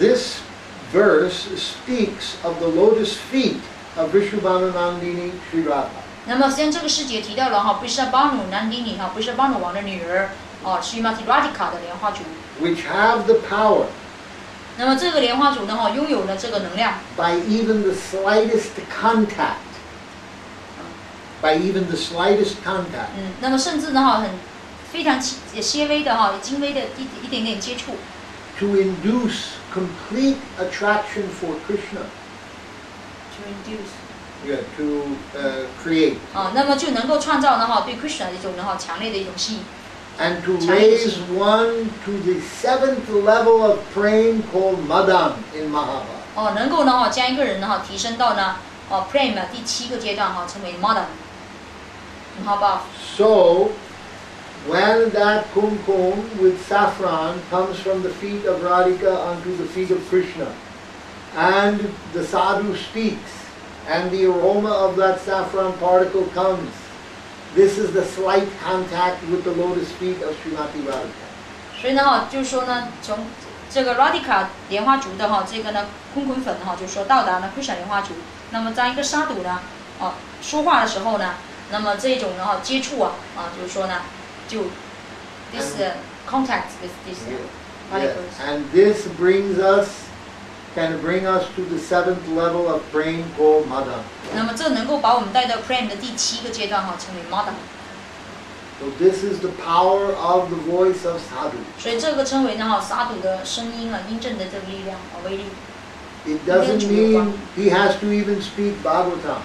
this verse speaks of the lotus feet of Vrishabhanunandini Sri Radha. 那么，虽然这个诗节提到了哈，不是邦努南丁尼哈，不是邦努王的女儿哦，Srimati Radhika 的莲花竹。Which have the power. 那么这个莲花足呢哈，拥有了这个能量，by even the slightest contact, by even the slightest contact, 嗯，那么甚至呢哈，很非常轻些微的哈，轻微的一一点点接触，to induce complete attraction for Krishna, to induce yeah, to uh, create, 啊，那么就能够创造呢哈，对 Krishna 的一种呢哈强烈的一种吸引，and to raise one to the seventh level of prema called Madam in mahabhava. Oh, so, when that kumkum with saffron comes from the feet of Radhika onto the feet of Krishna, and the sadhu speaks, and the aroma of that saffron particle comes this is the slight contact with the lotus feet of Srimati Radhika. 所以呢哈，就是说呢，从这个 Radhika 莲花足的哈，这个呢空坤粉哈，就是说到达呢 Krishna 莲花足。那么当一个沙堵呢，哦说话的时候呢，那么这种呢哈接触啊啊，就是说呢，就 this uh, contact with this uh, Yes. particles。 And this brings us, can bring us to the seventh level of prema called Mada. So this is the power of the voice of sadhu. so doesn't mean he has to even speak Bhagavatam.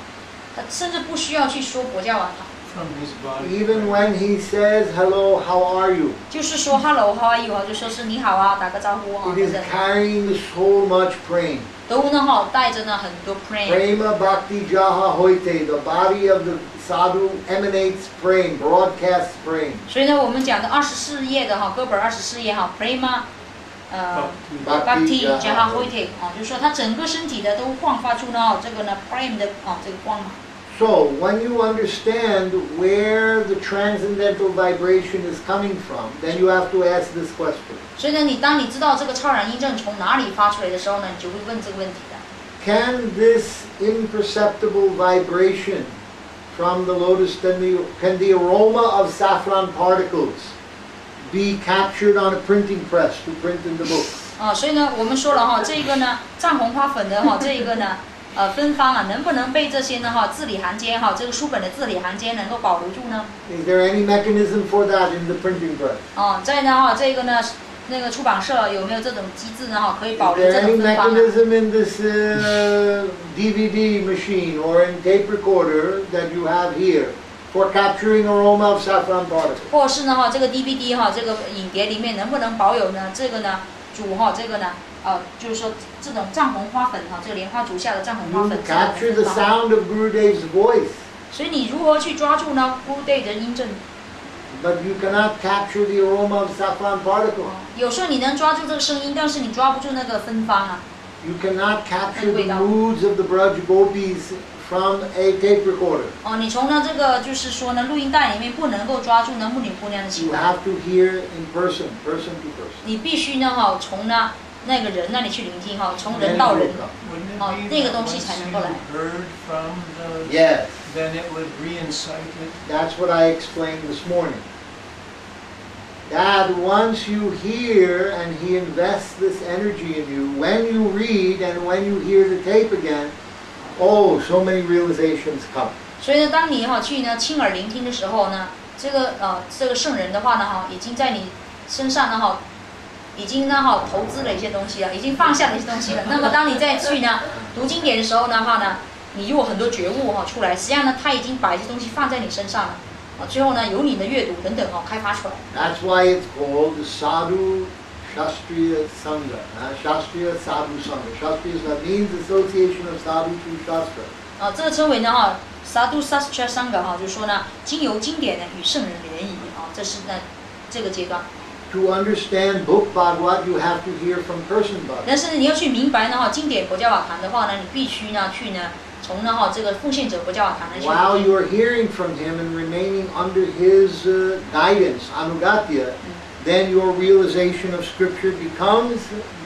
他甚至不需要去说佛教啊。from his body. Even when he says, hello, how are you? 就是说 “hello how are you” 哈，就说是你好啊，打个招呼啊 It 等 is 等， carrying so much praying. 都呢哈带着呢很多 praying。 Prema Bhakti Jaha Hoite, the body of the sadhu emanates praying, broadcasts praying. 所以呢，我们讲的二十四页的哈，歌本二十四页哈，prema，呃 Bhakti. bhakti Jaha jaha Hoite. hoite 啊，就是说他整个身体的都焕发出呢哦这个呢 prem 的啊这个光芒。 So, when you understand where the transcendental vibration is coming from, then you have to ask this question. 所以呢，你当你知道这个超然音正从哪里发出来的时候呢，你就会问这个问题的。 Can this imperceptible vibration from the lotus, can the, can the aroma of saffron particles be captured on a printing press to print in the book? 啊，所以呢，我们说了哈，这个呢，藏红花粉的哈，这一个呢， 呃，芬芳啊，能不能被这些呢哈字里行间哈，这个书本的字里行间能够保留住呢？Is there any mechanism for that in the printing press? 哦，在呢哈，这个呢，那个出版社有没有这种机制呢哈，可以保留这种芬芳 Is there 这 any？mechanism in this uh, DVD machine or in tape recorder that you have here for capturing aroma of saffron particles? 或是呢哈，这个 DVD 哈，这个影碟里面能不能保有呢？这个呢，主哈，这个呢，呃，就是说这种藏红花粉哈，这个莲花足下的藏红花粉 capture the。sound of Gurudev's voice, 所以你如何去抓住呢？Guru Day 的音正？but you cannot capture the aroma of saffron particles. 有时候你能抓住这个声音，但是你抓不住那个芬芳啊。You cannot capture the。moods of the Braj Gopis from a tape recorder. 哦，你从呢这个就是说呢，录音带里面不能够抓住呢牧女姑娘的情 You，have to hear in person, person to person. 你必须呢哈从呢那个人那里去聆听哈，从 Then 人 it 到 will 人。 come. Wouldn't it Oh, be 那个 that 东西 once 才 you 能够来。 heard from the, Yes, then it would re-incite it? that's what I explained this morning. That once you hear and he invests this energy in you, when you read and when you hear the tape again, oh, so many realizations come. 所以呢，当你哈去呢亲耳聆听的时候呢，这个呃这个圣人的话呢哈，已经在你身上呢哈， 已经呢哈投资了一些东西了，已经放下了一些东西了。那么当你再去呢读经典的时候的话呢，你有很多觉悟哈出来，实际上呢他已经把一些东西放在你身上了，啊，最后呢由你的阅读等等哈开发出来。That's why it's called Sadhu Shastriya Sangha. Uh, Shastriya Sadhu Sangha. Shastriya Sangha means association of sadhu to shastra. 啊，这个称为呢哈，sadhu sastra sangha 哈，就是说呢，经由经典呢与圣人联谊啊，这是呢这个阶段。To understand book Bhagavat, you have to hear from person Bhagavat. 但是你要去明白呢哈，经典佛教瓦坛的话呢，你必须呢去呢从呢哈这个奉献者佛教瓦坛呢去。While you are hearing from him and remaining under his uh, guidance, anugatya, mm. then your realization of scripture becomes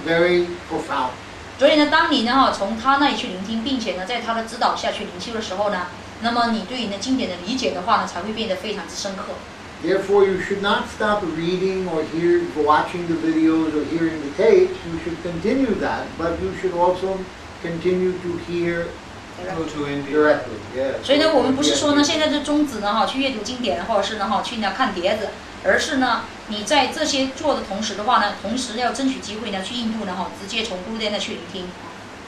very profound. 所以呢，当你呢哈从他那里去聆听，并且呢在他的指导下去灵修的时候呢，那么你对你的经典的理解的话呢，才会变得非常之深刻。Therefore, you should not stop reading or hear, watching the videos or hearing the tapes. You should continue that, but you should also continue to hear Go to India. directly. Yes. 所以呢，我们不是说呢，现在就终止呢哈去阅读经典，或者是呢哈去呢看碟子，而是呢你在这些做的同时的话呢，同时要争取机会呢去印度呢哈直接从古典呢去聆听，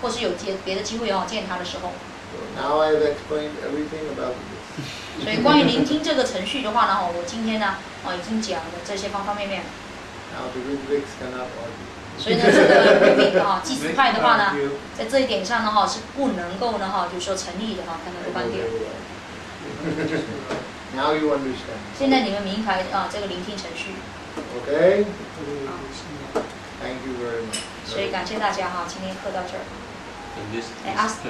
或是有别别的机会哈见他的时候。 So now I have explained everything about this. 所以关于聆听这个程序的话呢，我今天呢，哦，已经讲了这些方方面面。所以呢，这个每个啊，计时派的话呢，在这一点上呢，哈，是不能够呢，哈，就说成立的哈，看到的观点。现在你们明白啊，这个聆听程序。OK。Thank you very much。所以感谢大家哈，今天课到这。儿 ask.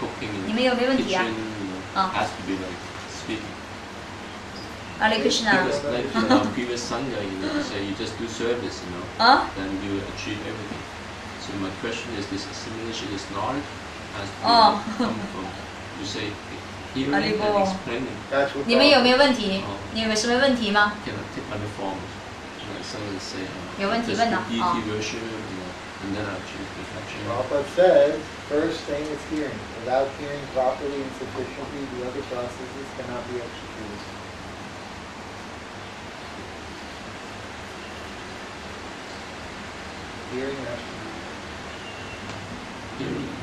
cooking in 你们有没有问题 kitchen, 啊？ you know, Ah. has to be like speaking. 阿里克什纳 Because like in our previous sangha, you know, you say you just do service, you know, 啊 then you achieve everything. So my question is, this assimilation is knowledge has to Oh. come from, you say, hearing Alibo. and explaining. That's what 你们有没有问题哦？你有什么问题吗？ Cannot take other forms. Like someone say, uh, 有问题 just 问 do 啊？ deity 哦 worship, you know, and then I achieve perfection. Prabhupada says, first thing is hearing. Without hearing properly and sufficiently, the other processes cannot be executed. Hearing has to be Hearing,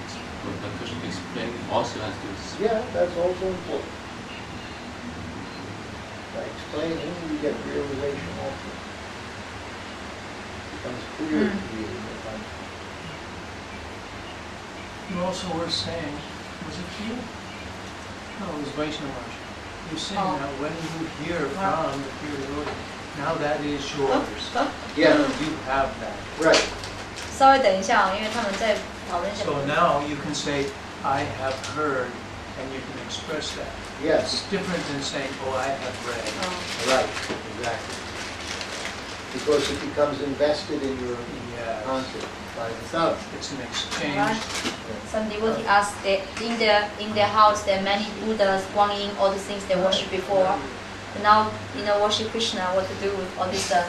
but my question is explaining also has to. s- Yeah, that's also important. By explaining, you get realization also. It becomes clear to Mm. you. in the mind. You also were saying, was it you? No, it was Vaishnava. You saying Oh. that when you hear from the pure devotee, now that is yours. Yeah, You have that. right. 稍微等一下哦，因为他们在讨论什 So 么。 now you can say, I have heard, and you can express that. Yes, It's different than saying, oh, I have read. 嗯 right, exactly. Because it becomes invested in your Yes. concept by itself. It's an Alright. exchange. Some devotee asked that in their in their house there are many Buddhas, Guan Yin, all the things they worship before. And now you know worship Krishna, what to do with all these uh,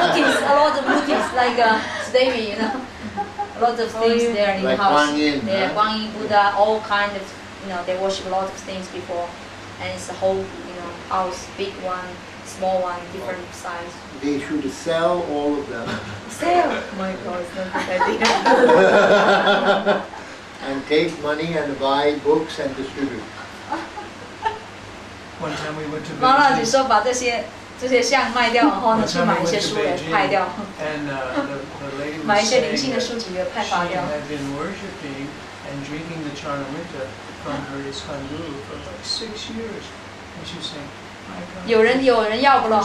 murtis, a lot of murtis like uh, Devi, you know, a lot of things there in Like the house. Guan Yin, yeah, huh? Guan Yin, Buddha, all kind of you know they worship a lot of things before, and it's a whole you know house, big one, small one, different size. They should sell all of them Sale. Oh my God, it's not a good idea. and take money and buy books and distribute. One time we went to 妈妈，你 Beijing, 说把这些这些像卖掉，然后呢去买一些书给派掉， and uh, the the lady 买一 was 些灵 saying 性的 that 书籍给派 she 发掉。 had been worshiping and drinking the Charnamrita from her Iskan Guru for like six years. And she was saying, my God, 有人有人要不咯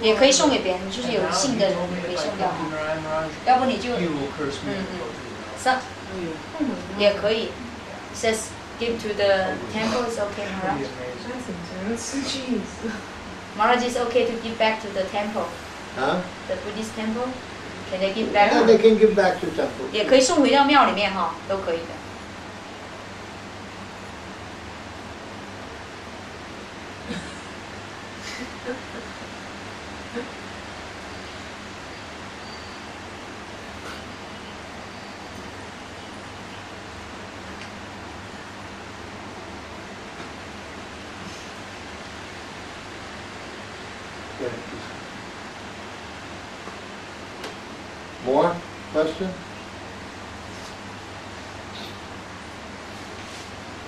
也可以送给别人，就是有信的人可以送掉 Maharaj, 要不你就. Mhm. for doing 上也可以。Says give to the temple is okay, Maharaj. cheese？Maharaj is okay to give back to the temple, Huh? the Buddhist temple. Can they give back? Yeah, they can give back to temple. 也可以送回到庙里面哈，都可以的。More question?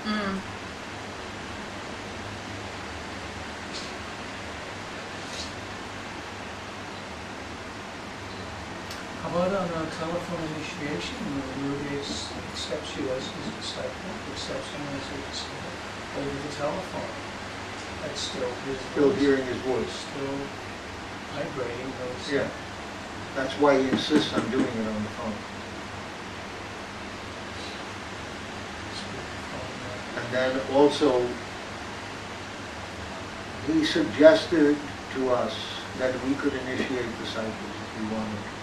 嗯，How about on a telephone initiation, when Rudy ex- accepts you as his disciple, accepts him as a disciple over the telephone? That's still his Still voice, hearing his voice. Still vibrating those. Yeah. That's why he insists on doing it on the phone. And then also, he suggested to us that we could initiate disciples if we wanted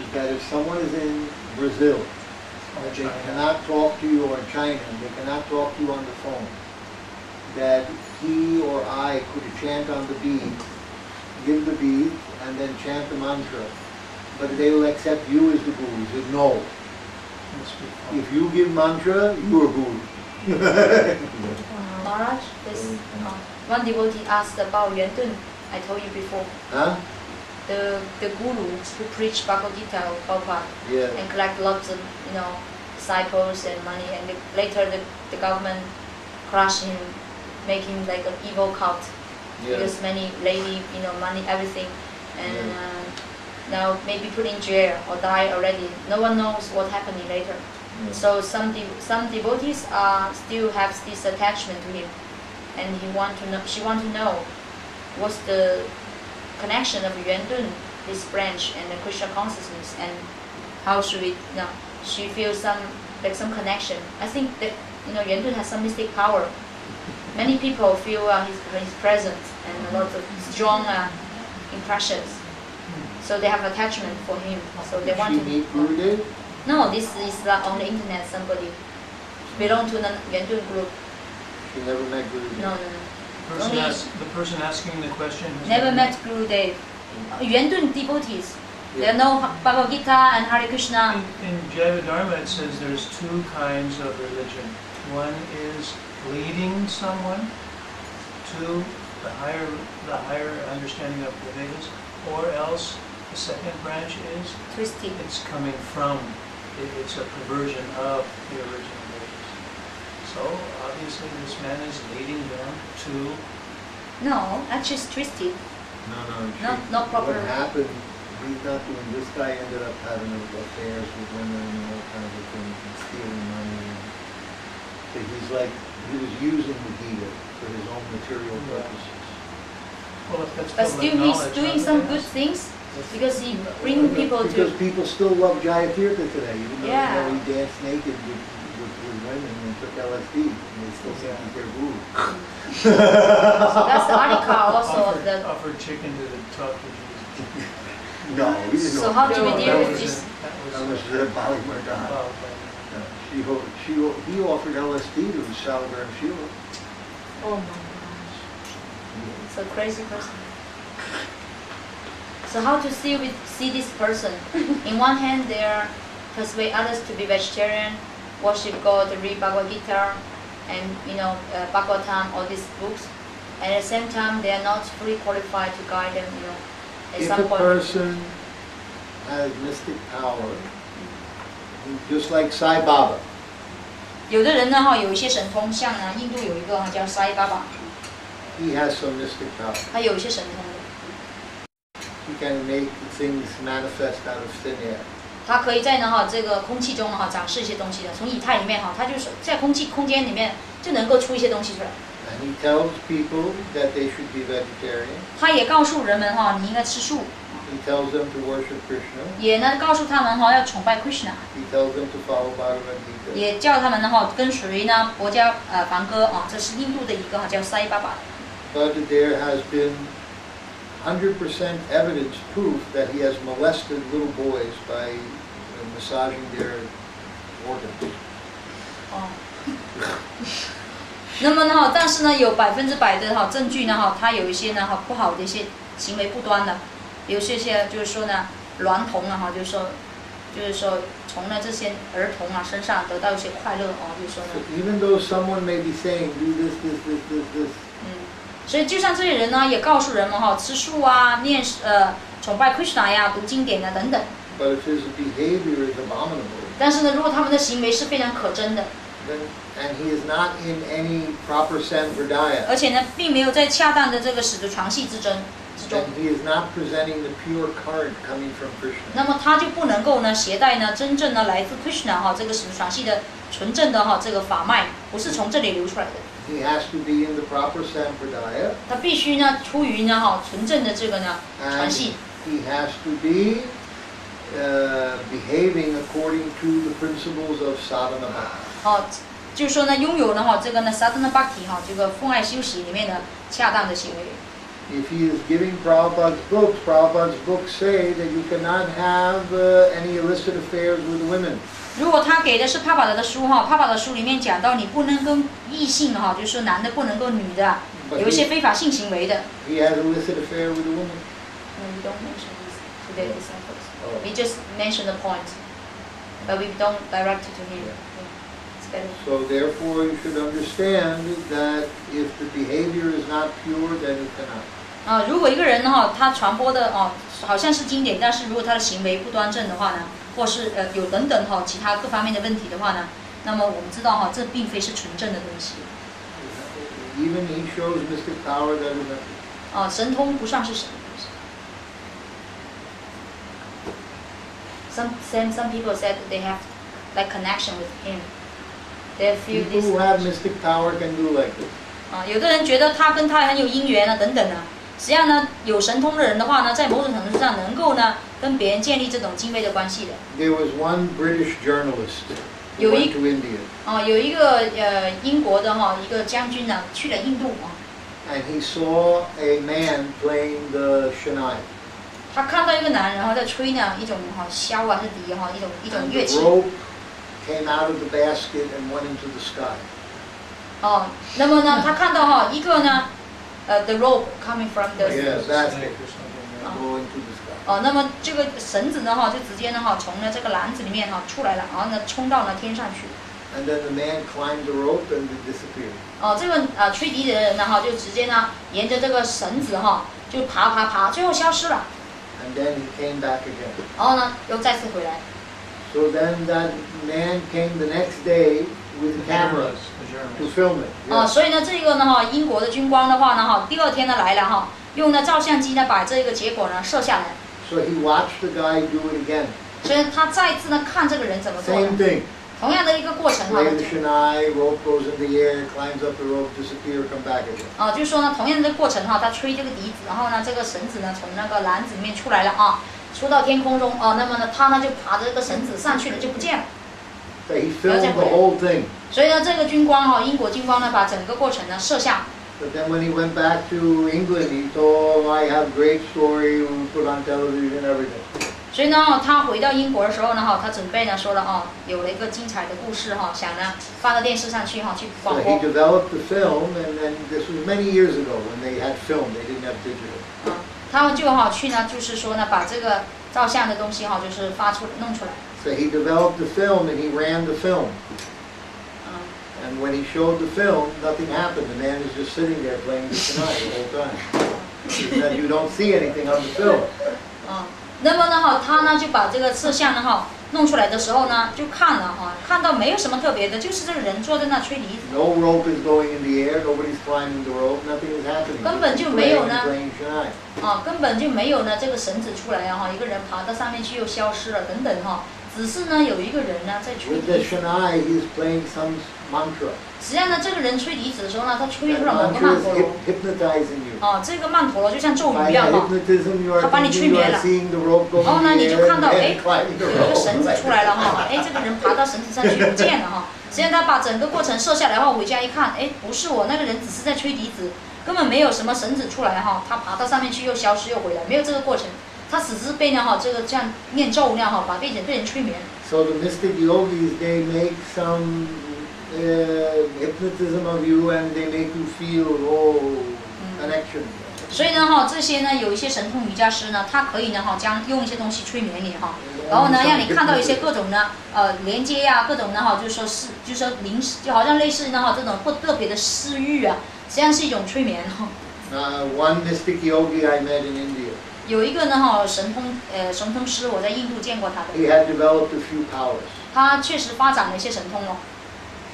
is that if someone is in Brazil, that they China. cannot talk to you or in China, and they cannot talk to you on the phone, that he or I could chant on the bead, give the bead, and then chant the mantra. But they will accept you as the guru. He said, no. If you give mantra, you are guru. Maharaj, this uh, one devotee asked about Yuan Dun. I told you before. huh? The the guru who preach Bhagavad Gita or Prabhupada Yeah. and collect lots of you know disciples and money, and the, later the, the government crush him, making like an evil cult Yeah. because many lady, you know, money, everything, and Yeah. uh, now maybe put in jail or die already. No one knows what happening later. So some de- some devotees are still have this attachment to him, and he want to know. She want to know what's the connection of Yuan Dun, this branch, and the Krishna consciousness, and how should we? You know, she feels some like some connection. I think that you know Yuan Dun has some mystic power. Many people feel uh, his his presence and a lot of strong uh, impressions. So they have attachment for him. So they Did want to meet Gurudev? No, this is not on the internet. Somebody belong to the Yandun group. She never met Guru No, no, no. Person Only- ask, the person asking the question has Never met Guru Dev. Yandun devotees. They Yeah. know Bhagavad Gita and Hare Krishna. In, in Jaiva Dharma, it says there's two kinds of religion. One is leading someone to the higher, the higher understanding of the Vedas, or else the second branch is Twisted. it's coming from, it, it's a perversion of the original Vedas. So obviously, this man is leading them to No, actually it's twisted. No, no. she- Not- not proper. What happened, he's not doing, this guy ended up having affairs with women and all kinds of things and stealing money. and- So he's like, he was using the Gita for his own material Yeah. purposes. well, if that's But still he's doing some good they- things because he bring people Because to. Because people still love Jaya Tirtha today, even though, you Yeah. know, he danced naked with, with, with women and took LSD, and they still think he's their guru. So that's the article also of Offered, the. offered chicken to the top to Jesus. No, he didn't So know. how do we deal with this? a- That That was was the Bali Mardana. about, No, She, she, he offered LSD to Salagram Shila. Oh my gosh. It's a crazy person. So how to see with see this person? In one hand, they are persuade others to be vegetarian, worship God, read Bhagavad Gita, and you know uh, Bhagavatam, all these books. And at the same time, they are not fully qualified to guide them. You know, at If some a point. person has mystic power, just like Sai Baba, 有的人呢哈，有一些神通，像呢印度有一个哈叫 Sai Baba， he has some mystic power. 他有一些神通的， He can make things manifest out of thin air. 他可以在呢哈这个空气中哈展示一些东西的，从以太里面哈，它就是在空气空间里面就能够出一些东西出来。And he tells people that they should be vegetarian. 他也告诉人们哈，你应该吃素，He tells them to worship Krishna. 也呢告诉他们哈要崇拜 Krishna，He tells them to follow Bhagavad Gita. 也叫他们呢哈跟随呢国家呃梵歌啊，这是印度的一个哈叫塞巴巴的。But there has been 100% evidence proof that he has molested little boys by massaging their organs. 哦。那么呢哈，但是呢有百分之百的哈证据呢哈，他有一些呢哈不好的一些行为不端的，有些些就是说呢娈童啊哈，就是说就是说从呢这些儿童啊身上得到一些快乐哦，就是说呢，even though someone may be saying, do this, this, this, this, this, 嗯，所以就像这些人呢也告诉人们哈吃素啊，念呃崇拜 Krishna 呀，读经典啊等等，but if his behavior is abominable, 但是呢如果他们的行为是非常可憎的，then, and he is not in any proper 而且呢并没有在恰当的这个使得床戏之争之中 then。he is not presenting the pure current coming from Krishna. 那么他就不能够呢携带呢真正呢来自 Krishna 哈这个使传系的纯正的哈这个法脉，不是从这里流出来的，He has to be in the proper 他必须呢出于呢哈纯正的这个呢传 and 系，he has to be uh, behaving according to the principles of sadhana bhakti. 哦，就是说呢拥有呢哈这个呢 sadhana bhakti 哈这个奉爱修习里面的恰当的行为。 If he is giving Prabhupada's books, Prabhupada's books say that you cannot have uh, any illicit affairs with women. 如果他给的是帕巴德的书哈，帕巴德书里面讲到你不能跟异性哈，就是说男的不能够女的， But 有一些 he, 非法性行为的。 he has illicit affair with a woman. No, we don't mention this to the disciples. Oh. We just mention the point, but we don't direct it to him. Yeah. It's better. So therefore you should understand that if the behavior is not pure, then you cannot. 啊，如果一个人呢哈，他传播的哦好像是经典，但是如果他的行为不端正的话呢，或是呃有等等哈其他各方面的问题的话呢，那么我们知道哈，这并非是纯正的东西。 Even he shows mystic power that is not. 啊，神通不算是神 Some some some people said they have like connection with him. They feel People this. who have mystic power can do like this. 啊，有的人觉得他跟他很有姻缘啊，等等啊。实际上呢，有神通的人的话呢，在某种程度上能够呢跟别人建立这种敬畏的关系的。 There was one British journalist who You went eat- to India, 啊，有一个呃英国的哈一个将军呢去了印度啊， and he saw a man playing the shanai. 他看到一个男人哈在吹呢一种哈箫啊还是笛哈一种一种乐器。Came out of the basket and went into the sky. 哦，那么呢，他看到哈一个呢，呃，the rope coming from the basket. 哦，那么这个绳子呢哈就直接呢哈从呢这个篮子里面哈出来了，然后呢冲到了天上去。And then the man climbed the rope and disappeared. 哦，这个呃吹笛的人呢哈就直接呢沿着这个绳子哈就爬爬爬，最后消失了。And then he came back again. 然后呢又再次回来。So then that man came the next day with cameras to film it. 啊，所以呢，这个呢哈，英国的军官的话呢哈，第二天呢来了哈，用呢照相机呢把这个结果呢摄下来，So he watched the guy do it again. 所以他再次呢看这个人怎么做 Same，thing. 同样的一个过程哈 rope goes in the air, climbs up the rope, disappear, come back again. 啊，就是说呢，同样的过程哈，他吹这个笛子，然后呢，这个绳子呢从那个篮子里面出来了啊，出到天空中啊，那么呢，他呢就爬着这个绳子上去了，就不见了。Whole thing. 所以呢，这个军官哈，英国军官呢，把整个过程呢摄像。But then when he went back to England, he told, oh, I have great story, we put on television, everything. 所以呢，他回到英国的时候呢，哈，他准备呢说了哦，有了一个精彩的故事哈，想呢发到电视上去哈，去广 he 播。developed the film, and then this was many years ago when they had film, they didn't have digital. 啊，他们就哈去呢，就是说呢，把这个照相的东西哈，就是发出弄出来。So he developed the film and he ran the film. 嗯，And when he showed the film, nothing happened. The man was just sitting there playing the shanai the whole time. That you don't see anything on the film. 那么呢哈，他呢就把这个摄像呢哈弄出来的时候呢，就看了哈，看到没有什么特别的，就是这个人坐在那吹笛子。No rope is going in the air. Nobody's climbing the rope. Nothing is happening. 根本就没有呢。啊，根本就没有呢，这个绳子出来啊哈，一个人爬到上面去又消失了等等哈。只是呢有一个人呢在吹 With the 笛子。shanai, he's playing some mantra. 实际上呢，这个人吹笛子的时候呢，他吹出了某个曼陀罗 hyp- hypnotizing you. 啊，这个曼陀罗就像咒语一样哈。他把你催眠了。，in 那 the 你就看到哎有一个绳子出来了哈，哎，这个人爬到绳子上去不见了哈。实际上他把整个过程摄下来后，回家一看，哎，不是我，那个人只是在吹笛子，根本没有什么绳子出来哈，他爬到上面去又消失又回来，没有这个过程。他只是被呢哈这个这样念咒那样哈，把被人被人催眠。So the mystic yogis, they make some uh, hypnotism of you and they make you feel, oh, connection. 所以呢哈，这些呢有一些神通瑜伽师呢，他可以呢哈将用一些东西催眠你哈，然后呢让你看到一些各种呢呃连接呀、各种呢哈就是说是就是说灵就好像类似呢哈这种不特别的私欲啊，实际上是一种催眠哈。Uh, one mystic yogi I met in India, 有一个呢哈神通呃神通师，我在印度见过他 he 的，had developed a few powers. 他确实发展了一些神通哦。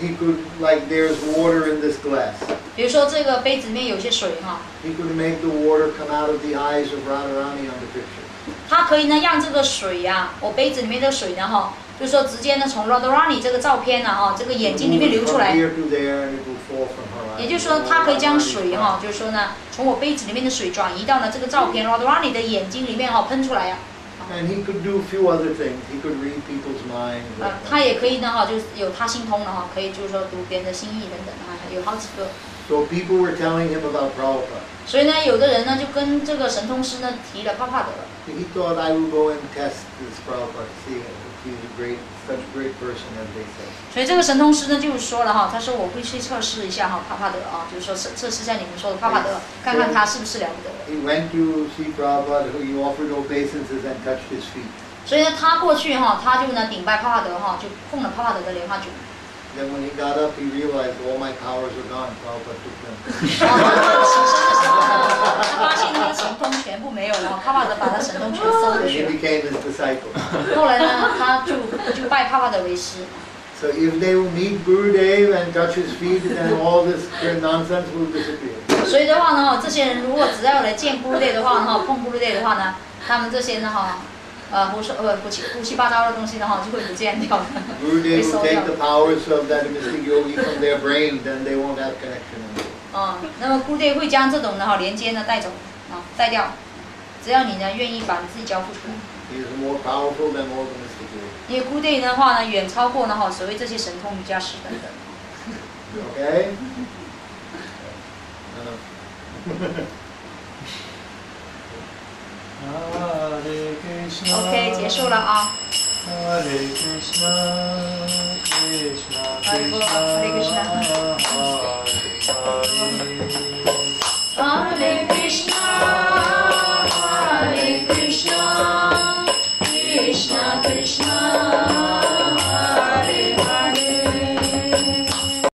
He could, like, there's water in this glass. 比如说这个杯子里面有些水哈，He could make the water come out of the eyes of Radharani on the picture. 它可以呢让这个水呀、我杯子里面的水呢哈，就是说直接呢从 Radharani 这个照片呢哈，这个眼睛里面流出来。也就是说，它可以将水哈，就是说呢，从我杯子里面的水转移到呢这个照片 Radharani 的眼睛里面哈喷出来呀、And he could do a few other things. He could read people's minds. 呃他也可以呢哈，就是有他心通的哈，可以就是说读别人的心意等等哈，有好几个。So people were telling him about Prabhupada. 所以呢，有的人呢就跟这个神通师呢提了帕帕德，He thought I would go and test this Prabhupada, see if he's a great, such a great person they say. 所以这个神通师呢就是说了哈，他说我会去测试一下哈帕帕德啊，就是说测测试一下你们说的帕帕德，看看他是不是了不得。He went to see Prabhupada, who he offered obeisances and touched his feet. 所以呢，他过去哈，他就呢顶拜帕帕德哈，就碰了帕帕德的莲花卷。Then when he got up, he realized all my powers are gone. Prabhupada took them. 神通全部没有了，帕帕德把他神通全收了。became his disciple. 后来呢，他就就拜帕帕德为师。So if they will meet Gurudev and touch his feet, then all this nonsense will disappear. 所以的话呢，这些人如果只要来见 Gurudev 的话呢，碰 Gurudev 的话呢，他们这些呢哈，呃胡说呃胡七胡七八糟的东西呢哈就会不见掉的。Gurudev will take the powers of that mystic yogi from their brain, then they won't have connection anymore. 啊、那么咕类会将这种的哈连接呢带走啊带掉，只要你呢愿意把你自己交付出来。He is more powerful than all the mystic yogis. 因为咕类的话呢远超过呢哈所谓这些神通瑜伽师等等。Okay? OK，结束了啊。阿里克，克，阿里克，阿里克，阿里克，